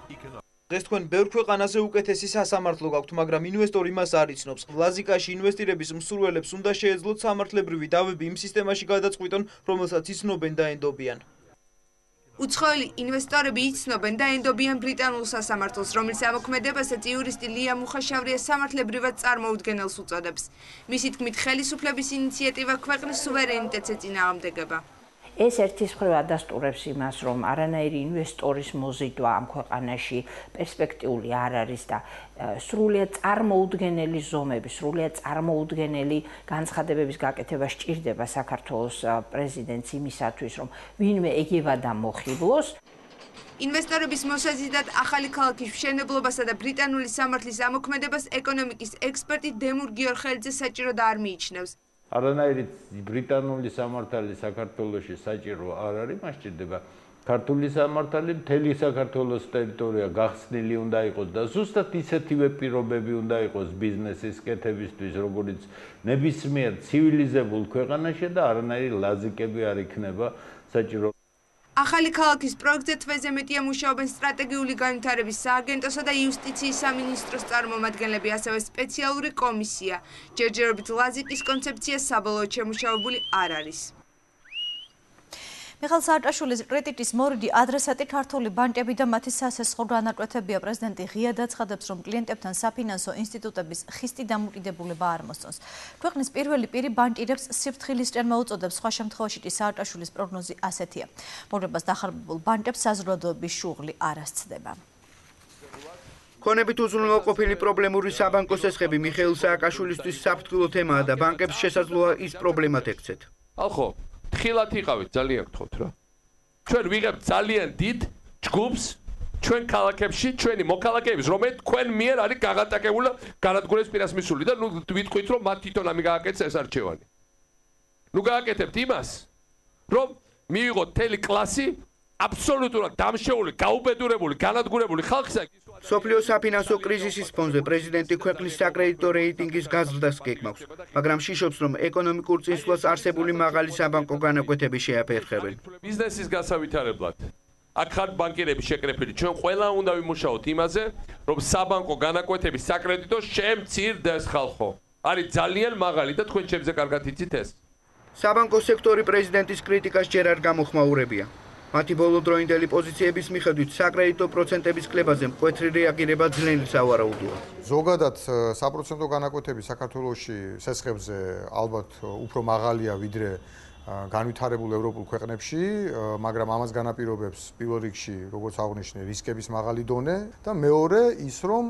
დღეს თქვენ ბევრ ქვეყანაზე უკეთესი სასამართლო გაქვთ, მაგრამ ინვესტორი მას არ იცნობს. ლაზიკაში ინვესტირების მსურველებს უნდა შეეძლოთ სამართლებრივი დავები იმ სისტემაში გადაწყვიტონ, რომელსაც იცნობენ და ენდობიან. უცხოელი ინვესტორები იცნობენ და ენდობიან ბრიტანულ სასამართლოს, რომელიც ამოქმედებასაც იურისტი ლია მუხაშავრია სამართლებრივად წარმოუდგენელს უწოდებს. მისი თქმით, ხელისუფლების ინიციატივა ქვეყნის სუვერენიტეტზე წინააღმდეგება. ეს ერთის მხრივ ადასტურებს იმას, რომ არანაირი ინვესტორის მოზიდვა ამ ქვეყანაში პერსპექტიული არ არის და სრულიად წარმოუდგენელი ზომები, სრულიად წარმოუდგენელი განცხადებების გაკეთება სჭირდება საქართველოს პრეზიდენტს იმისათვის, რომ ვინმე ეგევა და მოხიბლოს. ინვესტორების მოსაზიდად ახალი ქალაქის მშენებლობასა და ბრიტანული სამართლის ამოქმედებას ეკონომიკის ექსპერტი დემურ გიორხელიძე საჭირო და არ მიიჩნევს. არანაირი ბრიტანული სამართალი საქართველოში საჭირო არ არის, მას ჭირდება ქართული სამართალი მთელი საქართველოს ტერიტორია გახსნილი უნდა იყოს და ზუსტად ისეთივე პირობები უნდა იყოს ბიზნესის კეთებისთვის, როგორც ნებისმიერ ცივილიზებულ ქვეყანაში და არანაირი ლაზიკები არ იქნება საჭირო ახალი ქალაქის პროექტზე თვეზე მეტია მუშაობენ სტრატეგიული განვითარების სააგენტოსა და იუსტიციის სამინისტროს წარმომადგენლები, ასევე სპეციალური კომისია. ჯერჯერობით ლაზიკის კონცეფცია საბოლოოდ შემუშავებული არ არის. მიხალ საარტაშვილის კრიტიკის მორიდი ადრესატი ქართული ბანკები და მათი სასესხო განაკვეთებია პრეზიდენტი ღიად აცხადებს რომ კლიენტებთან საფინანსო ინსტიტუტების ხისტი დამოკიდებულება არ მოსწონს. ქვეყნის პირველი პირი ბანკირებს სიფრთხილის ჭერმა უწოდებს. სხვა შემთხვევაში კი საარტაშვილის პროგნოზი ასეთია. მორებას დახარბებულ ბანკებს საზრდოობის შუღლი არ ასწდება ქონებით უზრუნველყოფილი პრობლემური საბანკო სესხები. მიხეილ სააკაშვილისთვის საფრთხილო თემაა და ბანკებს შესაძლოა ის პრობლემათ ექცეთ. ახო, თხილად იყავით? ძალიან გთხოვთ რა. ჩვენ ვიღებ ძალიან დიდ ჯგუფს ჩვენ ქალაქებში ჩვენი მოქალაქეების რომელიც თქვენ მიერ არის გაღატაკებული განადგურების პირას მისული და ნუ ვიტყვით რომ მათ თვითონ ამი გააკეთეს ეს არჩევანი. ნუ გააკეთებთ იმას რომ მიიღოთ თელი კლასი აბსოლუტურად დამშეული გაუბედურებული განადგურებული ხალხისა სოფლიო საფინანსო კრიზისის ფონზე პრეზიდენტი ქვეყნის საკრედიტო რეიტინგის გაზრდას გეკმავს, მაგრამ შიშობს, რომ ეკონომიკურ წინსვლას არსებული მაღალი საბანკო განაკვეთები შეაფერხებენ. ბიზნესის გასავითარებლად აქ ხარ ბანკირების შეკრებილი. ჩვენ ყველა უნდა ვიმუშაოთ იმაზე, რომ საბანკო განაკვეთების საკრედიტო შემცირდეს ხალხო. არის ძალიან მაღალი და თქვენ ჩემზე კარგად იცით ეს. საბანკო სექტორი პრეზიდენტის კრიტიკას ჯერ არ გამოხმაურებია. მათი ბოლოდროინდელი პოზიციების მიხედვით საკრედიტო პროცენტების კლებაზე მკვეთრი რეაგირება ძლიერი სავარაუდოა. ზოგადად საპროცენტო განაკვეთები საქართველოში სესხებზე ალბათ უფრო მაღალია ვიდრე განვითარებულ ევროპულ ქვეყნებში, მაგრამ ამას განაპირობებს პირველ რიგში, როგორც აღნიშნე, რისკების მაღალი დონე და მეორე ის, რომ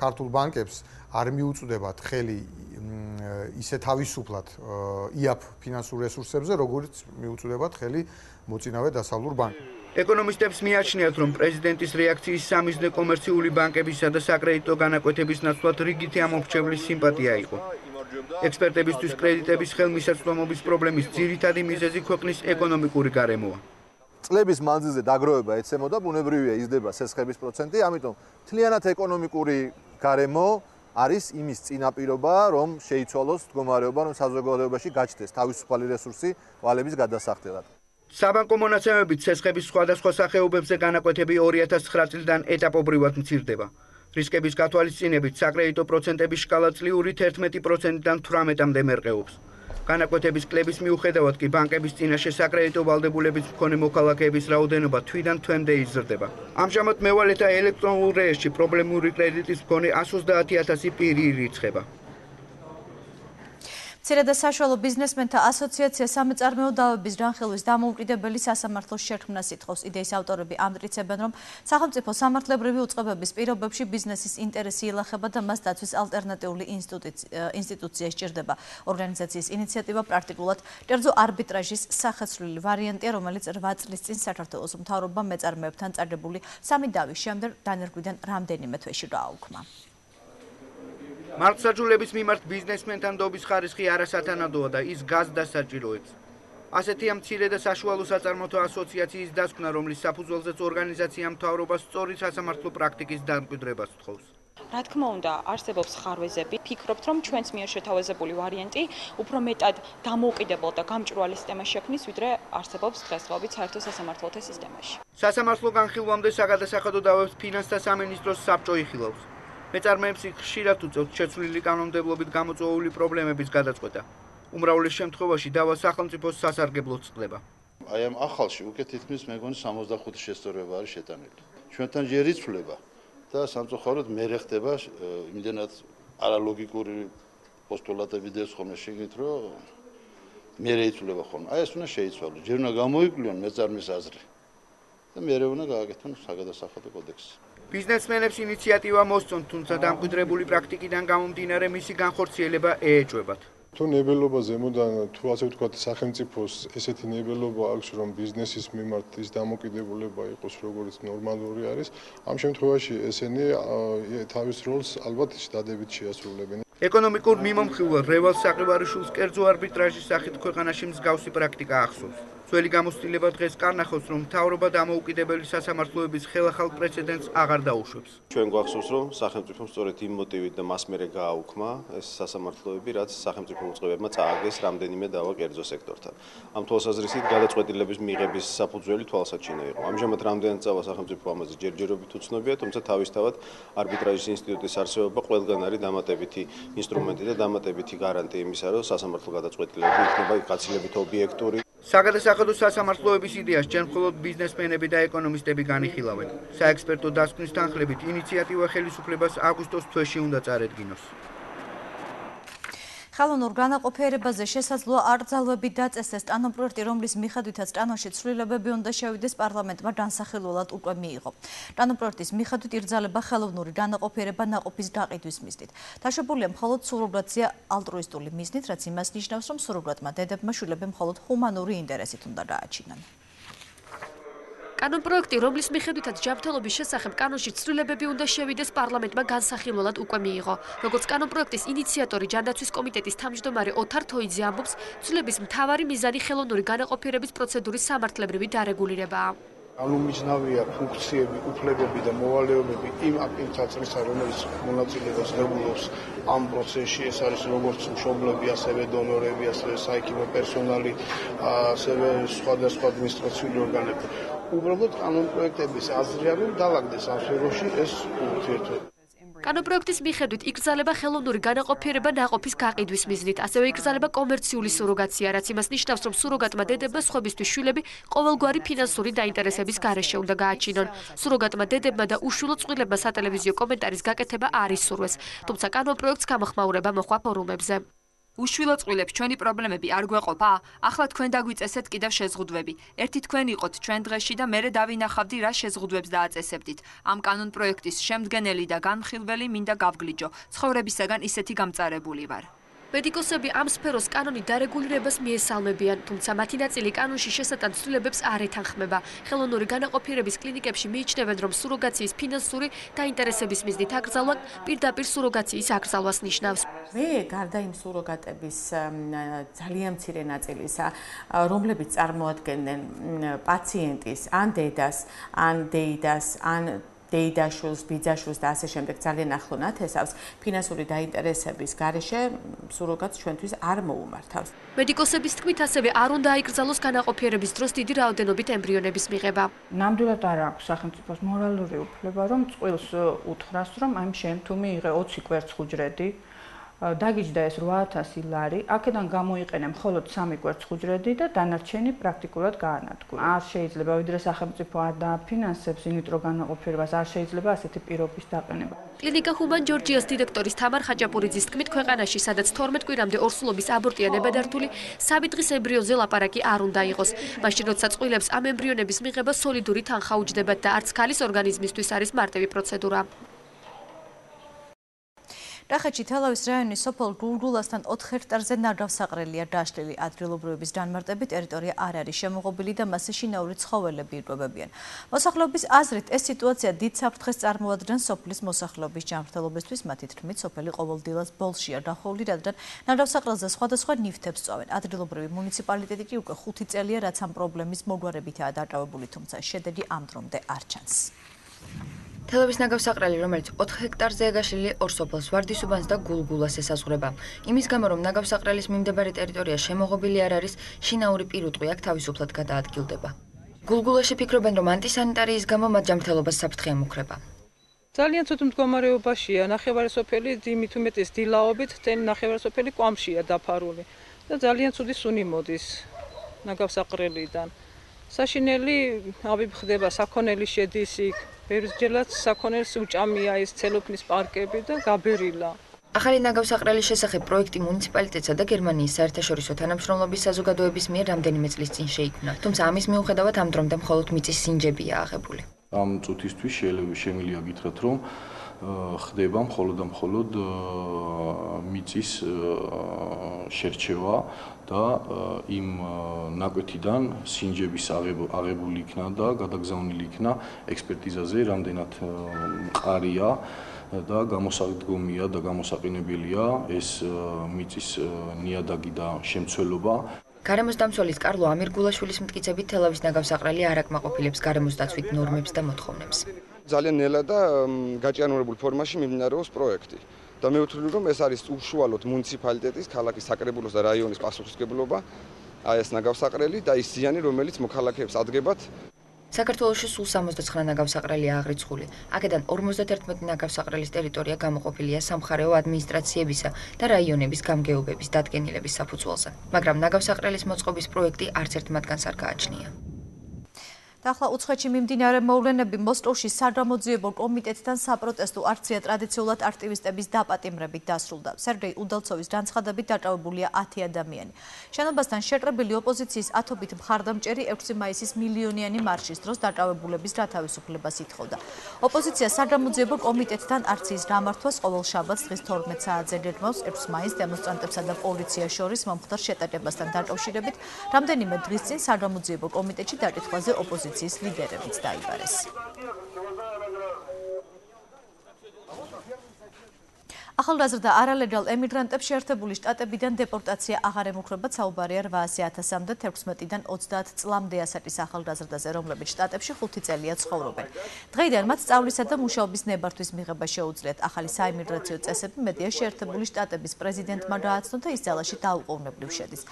ქართულ ბანკებს არ მიუწვდებათ ხელი ისე თავისუფლად იაფ ფინანსურ რესურსებზე, როგორც მიუწვდებათ ხელი მოწინავე დასავლურ ბანკს. ეკონომისტებს მიაჩნიათ, რომ პრეზიდენტის რეაქციის სამიზნე კომერციული ბანკებისა და საკრედიტო განაკვეთების ნაცვლად რიგითი ამორჩევლის სიმპათია იყო. ექსპერტებისთვის კრედიტების ხელმისაწვდომობის პრობლემის ძირითადი მიზეზი ქვეყნის ეკონომიკური გარემოა. წლების მანძილზე დაგროვება ეცემოდა, ბუნებრივია იზრდება სესხების პროცენტი, ამიტომ თლიანად ეკონომიკური გარემო არის იმის წინაპირობა, რომ შეიცვალოს მდგომარეობა, რომ საზოგადოებაში გაჩნდეს თავისუფალი რესურსი ვალების გადასახდელად. საბანკო მონაცემებით ცესხების სხვადასხვა სახეობებზე განაკვეთები 2009 წლიდან ეტაპობრივად მცირდება. რისკების გათვალისწინებით საკრედიტო პროცენტების სკალა წლიური 11%-დან 18-მდე მერყეობს. განაკვეთების კლების მიუხედავად კი ბანკების წინაშე საკრედიტო ვალდებულების მქონე მოქალაქეების რაოდენობა თვიდან თვემდე იზრდება. ამჟამად მევალეთა ელექტრონულ რეესში პრობლემური კრედიტის მქონე 120000 პირი ირიცხება. მცირე და საშუალო ბიზნესმენთა ასოციაცია სამეწარმეო დავების რანხელვის დამოუკიდებელი სასამართლოს შერქმნას ითხოვს. იდეის ავტორები ამტკიცებენ, რომ სახელმწიფო სამართლებრივი უწყებების პირობებში ბიზნესის ინტერესი ილახება და მას დაცვის ალტერნატიული ინსტიტუცია სჭირდება. ორგანიზაციის ინიციატივა პრაქტიკულად კერძო არბიტრაჟის სახეცვლილი ვარიანტია, რომელიც 8 წლის წინ საქართველოს მთავრობამ მეწარმეებთან წარდებული სამი დავის შემდეგ დანერგვიდან რამდენიმე თვეში გააუქმა. მარცხაჯულების მიმართ ბიზნესმენთან დობის ხარისხი არასათანადოა და ის გაზ დასაჭიროებს. ასეთია მცირე და საშუალო საწარმოთო ასოციაციის დასკვნა, რომლის საფუძველზეც ორგანიზაცია მთავრობას სწორი სასამართლო პრაქტიკის დამკვიდრებას თხოვს. რა თქმა უნდა, არსებობს ხარვეზები. ფიქრობთ, რომ ჩვენს მიერ შეთავაზებული ვარიანტი უფრო მეტად დამოუკიდებელ და გამჭრვალ სისტემას შექმნის, ვიდრე არსებობს დღესდღეობით საერთო სასამართლოთა სისტემაში. სასამართლო განხილვამდე საგადასახადო დავებს ფინანსთა სამინისტროს საბჭო იხილავს. მეწარმეებს ხშირად უწევთ შეცვლილი კანონმდებლობით გამოწვეული პრობლემების გადაწყვეტა. უმრავლეს შემთხვევაში დავა სახელმწიფოს სასარგებლოდ წყდება. აი ამ ახალში უკვე თითქმის მეგონი 65 შესწორება არის შეტანილი. ჩვენთან ჯერ იცვლება და სამწუხაროდ მე რეხდება იმდენად არალოგიკური პოსტულატები დევს ხოლმე შეგით რომ მე რეიცვლება ხოლმე. აი ეს უნდა შეიცვალოს. ჯერ უნდა გამოიკვლიონ მეწარმის აზრი. და მე უნდა გააკეთონ საგადასახადო კოდექსი. ბიზნესმენებს ინიციატივა მოსწონთ, თუმცა დამკვიდრებული პრაქტიკიდან გამომდინარე მისი განხორციელება ეეჭვებათ. თუ ნებელობა ზემოდან თუ ასე ვთქვათ სახელმწიფოს ესეთი ნებელობა აქვს რომ ბიზნესის მიმართ ის დამოკიდებულება იყოს როგორც ნორმალური არის ამ შემთხვევაში ესენი თავის როლს ალბათ დადებით შეასრულებენ ეკონომიკურ მიმომხილველ რევალ საყივარიშვილს კერძო არბიტრაჟის სახით ქვეყანაში მსგავსი პრაქტიკა ახსოვს. ძველი გამოცდილება დღეს კარნახობს, რომ მთავრობა დამოუკიდებელი სასამართლოების ხელახალ პრეცედენტს აღარ დაუშვებს. ჩვენ გვახსოვს, რომ სახელმწიფომ სწორედ იმ მოტივით და მას მერე გააუქმა ეს სასამართლოები, რაც სახელმწიფო უწყებებმა წააგეს რამდენიმე დავა კერძო სექტორთან. ამ თვალსაზრისით გადაწყვეტილების მიღების საფუძველი თვალსაჩინო იყო. ამჟამად რამდენად წავა სახელმწიფო ამაზე ჯერჯერობით უცნობია, თუმცა თავისთავად არბიტრაჟის ინსტიტუტის არსებობა ყველგან არის დამატებითი ინსტრუმენტი და დამატებითი გარანტია იმისა, რომ სასამართლო გადაწყვეტილებები იქნება გაცილებით ობიექტური. საგადასახადო სასამართლოების იდეას ჯერ მხოლოდ ბიზნესმენები და ეკონომისტები განიხილავენ. საექსპერტო დასკვნის თანხლებით ინიციატივა ხელისუფლებას აგვისტოს თვეში უნდა წარედგინოს. ხელოვნურ განაყოფიერებაზე შესაძლოა արձალვები დაწესდეს სტანოპროექტი, რომლის მიხედვითაც ტანოში ცვლილებები უნდა შევიდეს პარლამენტმა განსახილველად უკვე მიიღო. ტანოპროექტის მიხედვით ირძალება ხელოვნური განაყოფიერება ناყოფის გაყიდვის მიზნით. დაშვებულია მხოლოდ სურობლაცია ალტრუისტული მიზნით, რაც იმას ნიშნავს, რომ სურობლატმა დედებმა შვილები მხოლოდ ჰუმანური ინტერესით უნდა გააჩინონ. კანონპროექტი, რომლის მიხედვითაც ჯანმრთელობის შესახებ კანონში ცვლილებები უნდა შევიდეს პარლამენტმა განსახილველად უკვე მიიღო. როგორც კანონპროექტის ინიციატორი ჯანდაცვის კომიტეტის თავმჯდომარე ოთარ თოიძე ამბობს, ცვლილების მთავარი მიზანი ხელოვნური განაყოფიერების პროცედურის სამართლებრივი დარეგულირებაა. განუმიჯნავია ფუნქციები, უფლებები და მოვალეობები იმ აქტივთაცრისა, რომელიც მონაწილეობას ღებულობს ამ პროცესში, ეს არის როგორც მშობლები, ასევე დონორები, ასევე საიქიმო პერსონალი, ასევე სხვადასხვა ადმინისტრაციული ორგანოები. უბრალოდ კანონპროექტების აზრი არის დავაგდეს ამ სფეროში ეს ურთიერთობა. კანონპროექტის მიხედვით იგრძალება ხელოვნური განაყოფიერება ნაყოფის გაყიდვის მიზნით, ასევე იგრძალება კომერციული სუროგაცია, რაც იმას ნიშნავს, რომ სუროგატმა დედებმა სხვებისთვის შვილები ყოველგვარი ფინანსური დაინტერესების გარეშე უნდა გააჩინონ. სუროგატმა დედებმა და უშვილო წყვილებმა სატელევიზიო კომენტარის გაკეთება არ ისურვეს, თუმცა კანონპროექტს გამოხმაურება მოხდა ფორუმებზე. უშვილო წყვილებს ჩვენი პრობლემები არ გვეყოფა? ახლა თქვენ დაგვიწესეთ კიდევ შეზღუდვები. ერთი თქვენ იყოთ ჩვენ დღეში და მერე დავინახავდი რა შეზღუდვებს დააწესებდით. ამ კანონპროექტის შემდგენელი და განხილველი მინდა გავგლიჯო. ცხოვრებისაგან ისეთი გამწარებული ვარ. მედიკოსები ამ სფეროს კანონი დარეგულირებას მიესალმებიან, თუმცა მათი ნაწილი კანონში შესატან ცვლილებებს არ ეთანხმება. ხელოვნური განაყოფიერების კლინიკებში მიიჩნევენ, რომ სუროგაციის ფინანსური დაინტერესების მიზნით აკრძალვა პირდაპირ სუროგაციის აკრძალვას ნიშნავს. მე გარდა იმ სუროგატების ძალიან მცირე ნაწილისა, რომლებიც წარმოადგენენ პაციენტის ან დედას, ან დეიდას, ან დეიდაშვილს, ბიძაშვილს და ასე შემდეგ ძალიან ახლო ნათესავს ფინანსური დაინტერესების გარეშე სუროგატს ჩვენთვის არ მოუმართავს. მედიკოსების თქმით ასევე არ უნდა აიკრძალოს განაყოფიერების დროს დიდი რაოდენობით ემბრიონების მიღება. ნამდვილად არ აქვს სახელმწიფოს მორალური უფლება რომ წყვილს უთხრას რომ აი შენ თუ მიიღე 20 კვერცხუჯრედი დაგიჯდა ეს 8000 ლარი, აქედან გამოიყენე მხოლოდ 3 კვერცხუჯრედი და დანარჩენი პრაქტიკულად გაანადგურე. არ შეიძლება ვიდრე სახელმწიფო არ დააფინანსებს ინიტრო განაყოფიერებას, არ შეიძლება ასეთი პირობის დაყენება. კლინიკა ჰუმან ჯორჯიას დირექტორის თამარ ხაჭაპურიძის თქმით, ქვეყანაში, სადაც 12 კვირამდე ორსულობის აბორტია ნებადართული, საბი დღის ემბრიონზე ლაპარაკი არ უნდა იყოს. მაშინ როცა წყვილებს ამ ემბრიონების მიღება სოლიდური თანხა უჯდებათ და არც ქალის ორგანიზმისთვის არის მარტივი პროცედურა. რახეთში თელავის რაიონის სოფელ გულგულასთან 4 ჰექტარზე ნარგავსაყრელია დაშლილი ადგილობრივების განმარტებით ტერიტორია არ არის შემოღობილი და მასზე შინაური ცხოველები იკვებებიან. მოსახლეობის აზრით ეს სიტუაცია დიდ საფრთხეს წარმოადგენს სოფლის მოსახლეობის ჯანმრთელობისთვის, მათი თქმით, სოფელი ყოველდღიურად ბოლშია დახოვლი, რადგან ნარგავსაყრელზე სხვადასხვა ნივთებს წავენ. ადგილობრივი მუნიციპალიტეტი კი უკვე 5 წელია რაც ამ პრობლემის მოგვარებითაა დაკავებული, თუმცა შედეგი ამ დრომდე არ ჩანს. თელავის ნაგავსაყრელი, რომელიც 4 ჰექტარზეა გაშლილი ორ სოფელს ვარდისუბანს და გულგულას ესაზღვრება. იმის გამო, რომ ნაგავსაყრელის მიმდებარე ტერიტორია შემოღობილი არ არის, შინაური პირუტყვი აქ თავისუფლად გადაადგილდება. გულგულაში ფიქრობენ, რომ ანტისანიტარიის გამო მათ ჯანმრთელობას საფრთხე ემუქრება. ძალიან ცუდ მდგომარეობაშია ნახევარი სოფელი იმით უმეტეს დილაობით, თენ ნახევარი სოფელი კვამშია დაფარული და ძალიან ცუდი სუნი მოდის ნაგავსაყრელიდან. საშინელი ავი ხდება, საქონელი შედის იქ, ბერძჯერაც საქონელს უჭამია ეს ცელოფნის პარკები და გაბერილა. ახალი ნაგავსაყრელის შესახებ პროექტი მუნიციპალიტეტსა და გერმანიის საერთაშორისო თანამშრომლობის საზოგადოების მიერ რამდენიმე წლის წინ შეიქმნა. თუმცა ამის მიუხედავად ამ დრომდე მხოლოდ მიწის სინჯებია აღებული. ამ წუთისთვის შეიძლება შემიძლია გითხრათ, რომ ხდება მხოლოდ და მხოლოდ მიწის შერჩევა და იმ ნაკვეთიდან სინჯების აღებული იქნა და გადაგზავნილი იქნა ექსპერტიზაზე, რამდენად მყარია და გამოსადგომია და გამოსაყინებელია ეს მიწის ნიადაგი და შემცველობა. გარემოს დამცველის კარლო ამირგულაშვილის მტკიცებით თელავის ნაგავსაყრელი არ აკმაყოფილებს გარემოს დაცვით ნორმებს და მოთხოვნებს. ძალიან ნელა და გაჭიანურებულ ფორმაში მიმდინარეობს პროექტი. და მე ვთვლი რომ ეს არის უშუალოდ მუნიციპალიტეტის, ქალაქის საკრებულოს და რაიონის პასუხისგებლობა. აი ეს ნაგავსაყრელი და ის ზიანი რომელიც მოქალაქეებს ადგენთ საქართველოში სულ 69 ნაგავსაყრელია აღრიცხული. აქედან 51 ნაგავსაყრელის ტერიტორია გამოყოფილია სამხარეო ადმინისტრაციებისა და რაიონების გამგეობების დადგენილების საფუძველზე, მაგრამ ნაგავსაყრელის მოწყობის პროექტი არც ერთ მათგანს არ გააჩნია. და ახლა უცხოეთში მიმდინარე მოვლენები მოსკოვში სადრამოძიებო კომიტეტთან საპროტესტო აქცია ტრადიციულად არტივისტების დაპატიმრებით დასრულდა. სერგეი უდალცოვის განცხადებით დაჭავებულია 10 ადამიანი. შენობასთან შეტრებილი ოპოზიციის ათობით მხარდამჭერი 6 მაისის მილიონიანი მარშის დროს დაჭავებულების გათავისუფლებას ითხოვდა. ოპოზიცია სადრამოძიებო კომიტეტთან აქციის გამართვას ყოველ შაბათს დღის 12 საათზე გეგმავს 6 მაისს დემონსტრანტებსა და პოლიციას შორის მომხდარ შეტაკებასთან დაკავშირებით. რამდენიმე დღის წინ სადრამოძიებო კომიტეტში დაკითხვაზე ოპოზიცია ოპოზიციის ლიდერებიც დაიბარეს. ახალგაზრდა არალეგალ ემიგრანტებს შეერთებული შტატებიდან დეპორტაცია აღარ ემუქრება საუბარია 800-მდე 16-დან 30 წლამდე ასაკის ახალგაზრდაზე, რომლებიც შტატებში 5 წელია ცხოვრობენ. დღეიდან მათ სწავლისა და მუშაობის ნებართვის მიღება შეუძლიათ. ახალი საიმიგრაციო წესები მედია შეერთებული შტატების პრეზიდენტმა გააცნო და ის ძალაში დაუყოვნებლივ შედის.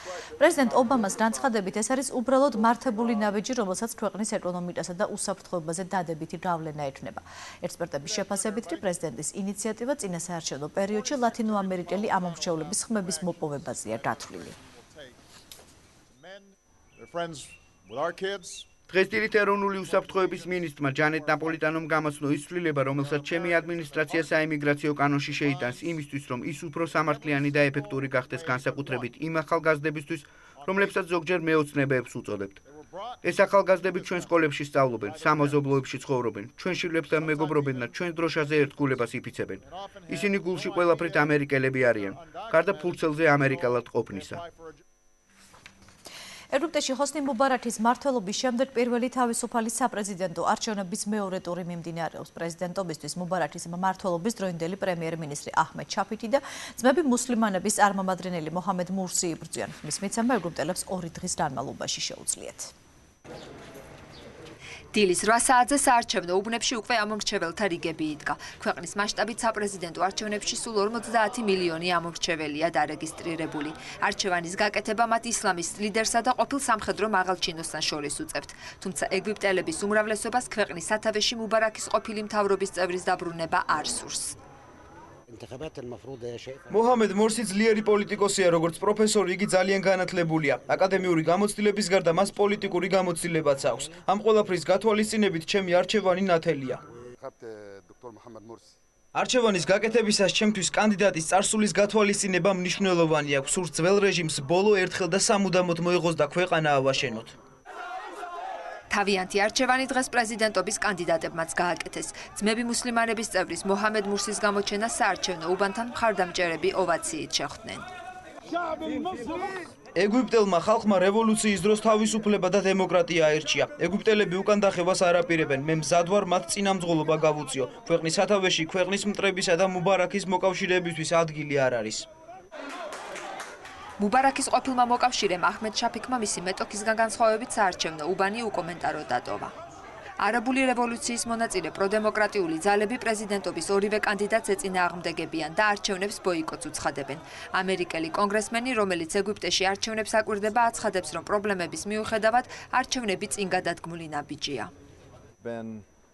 პრეზიდენტ ობამას განცხადებით ეს არის უბრალოდ მართებული ნაბიჯი, რომელსაც ქვეყნის ეკონომიკასა და უსაფრთხოებაზე დადებითი გავლენა ექნება. ექსპერტების შეფასებით, პრეზიდენტის ინიციატივა წინასაარჩევნო პერიოდში ლათინოამერიკელი ამომრჩევლების ხმების მოპოვებაზეა გათვლილი. დღეს ტირით ეროვნული უსაფრთხოების მინისტრმა ჯანეტ ნაპოლიტანომ გამოსნო ის ცვლილება, რომელსაც ჩემი ადმინისტრაცია საიმიგრაციო კანონში შეიტანს იმისთვის, რომ ის უფრო სამართლიანი და ეფექტური გახდეს განსაკუთრებით იმ ახალგაზრდებისთვის, რომლებსაც ზოგჯერ მეოცნებებს უწოდებთ. ეს ახალგაზრდები ჩვენ სკოლებში სწავლობენ, სამოზობლოებში ცხოვრობენ, ჩვენ შვილებთან მეგობრობენ და ჩვენ დროშაზე ერთგულებას იფიცებენ. ისინი გულში ყველაფრით ამერიკელები არიან, გარდა ფურცელზე ამერიკელად ყოფნისა. ეგვიპტეში ჰოსნი მუბარაქის მმართველობის შემდეგ პირველი თავისუფალი საპრეზიდენტო არჩევნების მეორე ტური მიმდინარეობს. პრეზიდენტობისთვის მუბარაქის მმართველობის დროინდელი პრემიერ-მინისტრი აჰმედ ჩაფიტი და ძმები მუსლიმანების წარმომადგენელი მოჰამედ მურსი იბრძვიან. მის მიცემა ეგვიპტელებს ორი დღის განმავლობაში შეუძლიათ. დილის 8 საათზე საარჩევნო უბნებში უკვე ამომრჩეველთა რიგები იდგა. ქვეყნის მასშტაბით საპრეზიდენტო არჩევნებში სულ 50 მილიონი ამომრჩეველია დარეგისტრირებული. არჩევანის გაკეთება მათ ისლამის ლიდერსა და ყოფილ სამხედრო მაღალჩინოსთან შორის უწევთ. თუმცა ეგვიპტელების უმრავლესობას ქვეყნის სათავეში მუბარაქის ყოფილი მთავრობის წევრის დაბრუნება არ სურს. მოჰამედ მორსი ძლიერი პოლიტიკოსია, როგორც პროფესორი, იგი ძალიან განათლებულია. აკადემიური გამოცდილების გარდა მას პოლიტიკური გამოცდილებაც აქვს. ამ ყველაფრის გათვალისწინებით ჩემი არჩევანი ნათელია. არჩევანის გაკეთებისას ჩემთვის კანდიდატის წარსულის გათვალისწინება მნიშვნელოვანია. სურს ძველ რეჟიმს ბოლო ერთხელ და სამუდამოდ მოიღოს და ქვეყანა ავაშენოთ. თავიანთი არჩევანი დღეს პრეზიდენტობის კანდიდატებმაც გააკეთეს. ძმები მუსლიმანების წევრის მოჰამედ მურსის გამოჩენა საარჩევნო უბანთან მხარდამჭერები ოვაციით შეხვდნენ. ეგვიპტელმა ხალხმა რევოლუციის დროს თავისუფლება და დემოკრატია აირჩია. ეგვიპტელები უკან დახევას არაპირებენ. მე მზად ვარ მათ წინამძღოლობა გავუწიო. ქვეყნის სათავეში ქვეყნის მტრებისა და მუბარაქის მოკავშირეებისთვის ადგილი არ არის. მუბარაქის ყოფილმა მოკავშირემ აჰმედ შაფიქმა მისი მეტოქისგან განსხვავებით საარჩევნო უბანი უკომენტარო დატოვა. არაბული რევოლუციის მონაწილე პროდემოკრატიული ძალები პრეზიდენტობის ორივე კანდიდატს ეწინააღმდეგებიან და არჩევნებს ბოიკოტს უცხადებენ. ამერიკელი კონგრესმენი, რომელიც ეგვიპტეში არჩევნებს აკვირდება, აცხადებს, რომ პრობლემების მიუხედავად არჩევნები წინ გადადგმული ნაბიჯია.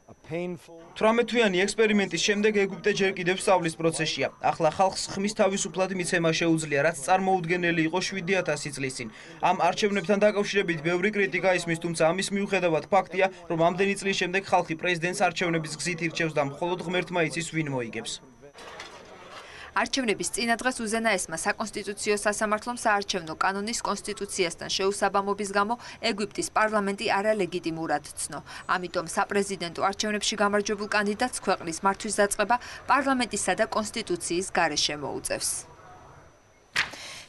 18-თვიანი ექსპერიმენტის შემდეგ ეგვიპტე ჯერ კიდევ სწავლის პროცესშია. ახლა ხალხს ხმის თავისუფლად მიცემა შეუძლია, რაც წარმოუდგენელი იყო 7000 წლის წინ. ამ არჩევნებთან დაკავშირებით ბევრი კრიტიკა ისმის, თუმცა ამის მიუხედავად ფაქტია, რომ ამდენი წლის შემდეგ ხალხი პრეზიდენტს არჩევნების გზით ირჩევს და მხოლოდ ღმერთმა იცის ვინ მოიგებს. არჩევნების წინა დღეს უზენაესმა საკონსტიტუციო სასამართლომ საარჩევნო კანონის კონსტიტუციასთან შეუსაბამობის გამო ეგვიპტის პარლამენტი არალეგიტიმურად ცნო. ამიტომ საპრეზიდენტო არჩევნებში გამარჯვებულ კანდიდატს ქვეყნის მართვის დაწყება პარლამენტისა და კონსტიტუციის გარეშე მოუწევს.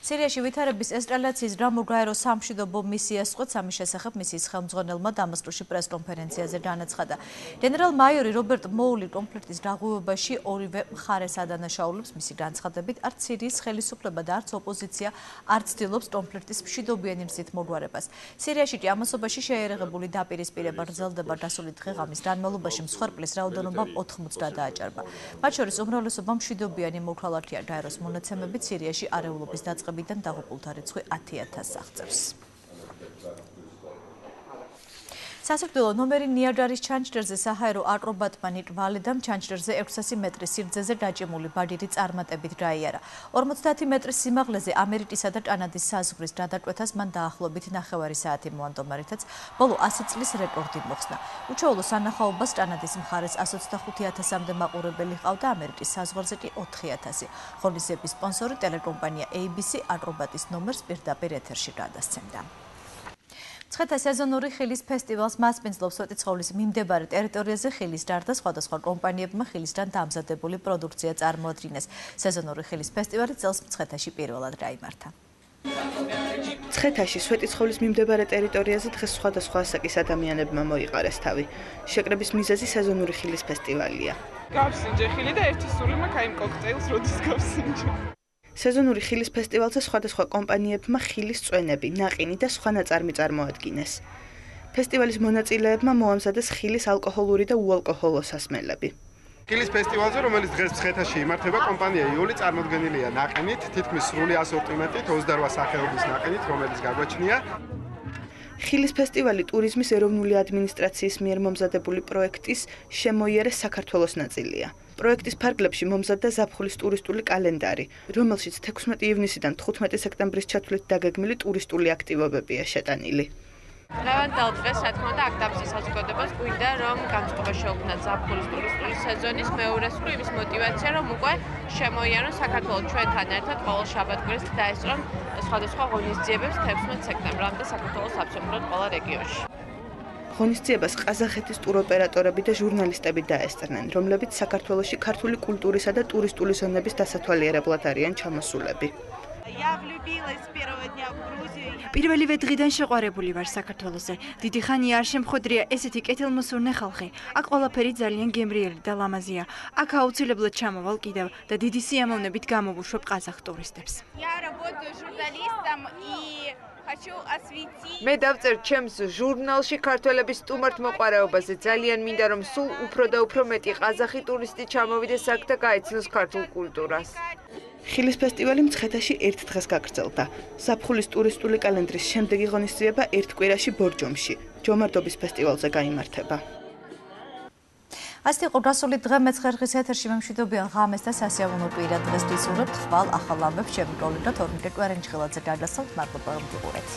სირიაში ვითარების ესტრალაციის რამურგაერო სამშვიდობო მისიას ყოთ სამი შესახებ მისიის ხელმძღვანელმა დამასკოში პრესკონფერენციაზე განაცხადა. გენერალ-მაიორი რობერტ მოული კონფლიქტის დაღუვებაში ორივე მხარეს ადანაშაულებს მისი განცხადებით, არც სირიის ხელისუფლება და არც ოპოზიცია არ ცდილობს კონფლიქტის მშვიდობიანი მზით მოგვარებას. სირიაში კი ამასობაში შეერაღებული დაპირისპირება გრძელდება დასული დღეღამის განმავლობაში მსხვერპლის რაოდენობა 80 დააჭარბა. მათ შორის უმრავლესობა მშვიდობიანი მოქალაქეა და ეროს მონაცემებით სირიაში არეულობის დაწყება მოხდებიდან დაღუპულთა რიცხვი 10000 აღწევს. სასიკვდილო ნომერი ნიაჯარის ჩანჩერზე საჰაერო აკრობატმა ნიკვალედამ ჩანჩერზე 600 მეტრის სიგრძეზე დაჭიმული ბადირი წარმატებით დაიარა. 50 მეტრის სიმაღლეზე ამერიკისა და კანადის საზღვრის გადაკვეთას მან დაახლოებით 9 საათი მოანდომა, რითაც ბოლო 100 წლის რეკორდი მოხსნა. უჩვეულო სანახაობას კანადის მხარეს 125000-მდე მაყურებელი ყავდა, ამერიკის საზღვარზე კი 4000. ხონისების სპონსორი ტელეკომპანია ABC აკრობატის ნომერს პირდაპირ ეთერში გადასცემდა. ცხეთა სეზონური ხილის ფესტივალს მასპინძლობს სვეტიცხოვლის მიმდებარე ტერიტორიაზე ხილის ჯარ და სხვადასხვა კომპანიებმა ხილისგან დამზადებული პროდუქცია წარმოადგინეს. სეზონური ხილის ფესტივალი წელს ცხეთაში პირველად დაიმართა. ცხეთაში სვეტიცხოვლის მიმდებარე ტერიტორიაზე დღეს სხვადასხვა ასაკის ადამიანებმა მოიყარეს თავი. შეკრების მიზეზი სეზონური ხილის ფესტივალია. გავსინჯე ხილი და ერთი სული მაქვს აი კოქტეილს როდის გავსინჯე. სეზონური ხილის ფესტივალზე სხვადასხვა კომპანიებმა ხილის წვენები, ნაყინი და სხვა ნაწარმი წარმოადგინეს. ფესტივალის მონაწილეებმა მოამზადეს ხილის ალკოჰოლური და უალკოჰოლო სასმელები. ხილის ფესტივალზე, რომელიც დღეს ცხეთაში იმართება, კომპანია იოლი წარმოდგენილია ნაყინით, თითქმის სრული ასორტიმენტით, 28 სახეობის ნაყინით, რომელიც გაგვაჩნია. ხილის ფესტივალი ტურიზმის ეროვნული ადმინისტრაციის მიერ მომზადებული პროექტის შემოიერეს საქართველოს ნაწილია. პროექტის ფარგლებში მომზადდა ზაფხულის ტურისტული კალენდარი, რომელშიც 16 ივნისიდან 15 სექტემბრის ჩათვლით დაგეგმილი ტურისტული აქტივობებია შეტანილი. ლევანტელ დღეს, რა თქმა უნდა, აქტაბრძის საზოგადოებას გვინდა, რომ განწყობა შეუქმნათ ზაფხულის ტურისტული სეზონის მეორე სულ იმის мотиваცია, რომ უკვე შემოიარონ საქართველოს ჩვენთან ერთად ყოველ შაბათ-კვირას დაესწრონ სხვადასხვა ღონისძიებებს 16 სექტემბრამდე საქართველოს სამშობლოდ ყველა რეგიონში. ღონისძიებას ყაზახეთის ტუროპერატორები და ჟურნალისტები დაესწრნენ, რომლებიც საქართველოსი ქართული კულტურისა და ტურისტული ზონების დასათვალიერებლად არიან ჩამოსულები. Я влюбилась с первого дня в Грузию. პირველივე დღიდან შეყვარებული ვარ საქართველოსზე. დიდი ხანია არ შემხვედრია ესეთი კეთილმოსურნე ხალხი. აქ ყველაფერი ძალიან გემრიელი და ლამაზია. აქ აუცილებლად ჩამოვალ კიდევ და დიდი სიამოვნებით გამოვუშვებ ყაზახ ტურისტებს. Я работаю журналистом и მე დავწერ ჩემს ჟურნალში ქართველების სტუმართ მოყარეობაზე ძალიან მინდა რომ სულ უფრო და უფრო მეტი ყაზახი ტურისტი ჩამოვიდეს აქ და გაეცნოს ქართულ კულტურას. ხილის ფესტივალი მცხეთაში ერთ დღეს გაგრძელდა. საფხულის ტურისტული კალენდრის შემდეგი ღონისძიება ერთ კვირაში ბორჯომში, ჯომარდობის ფესტივალზე გამართება. ასეთი ყურასული დღე მეცხრხის ეთერში მემშვიდობიან ღამეს და სასიამოვნო კვირა დღეს ვისურვებთ ხვალ ახალ ამბებს შემდგომლად თორმეტ კვირენჩხილაძე გადასალთ მარტო პარომტიყურეთ.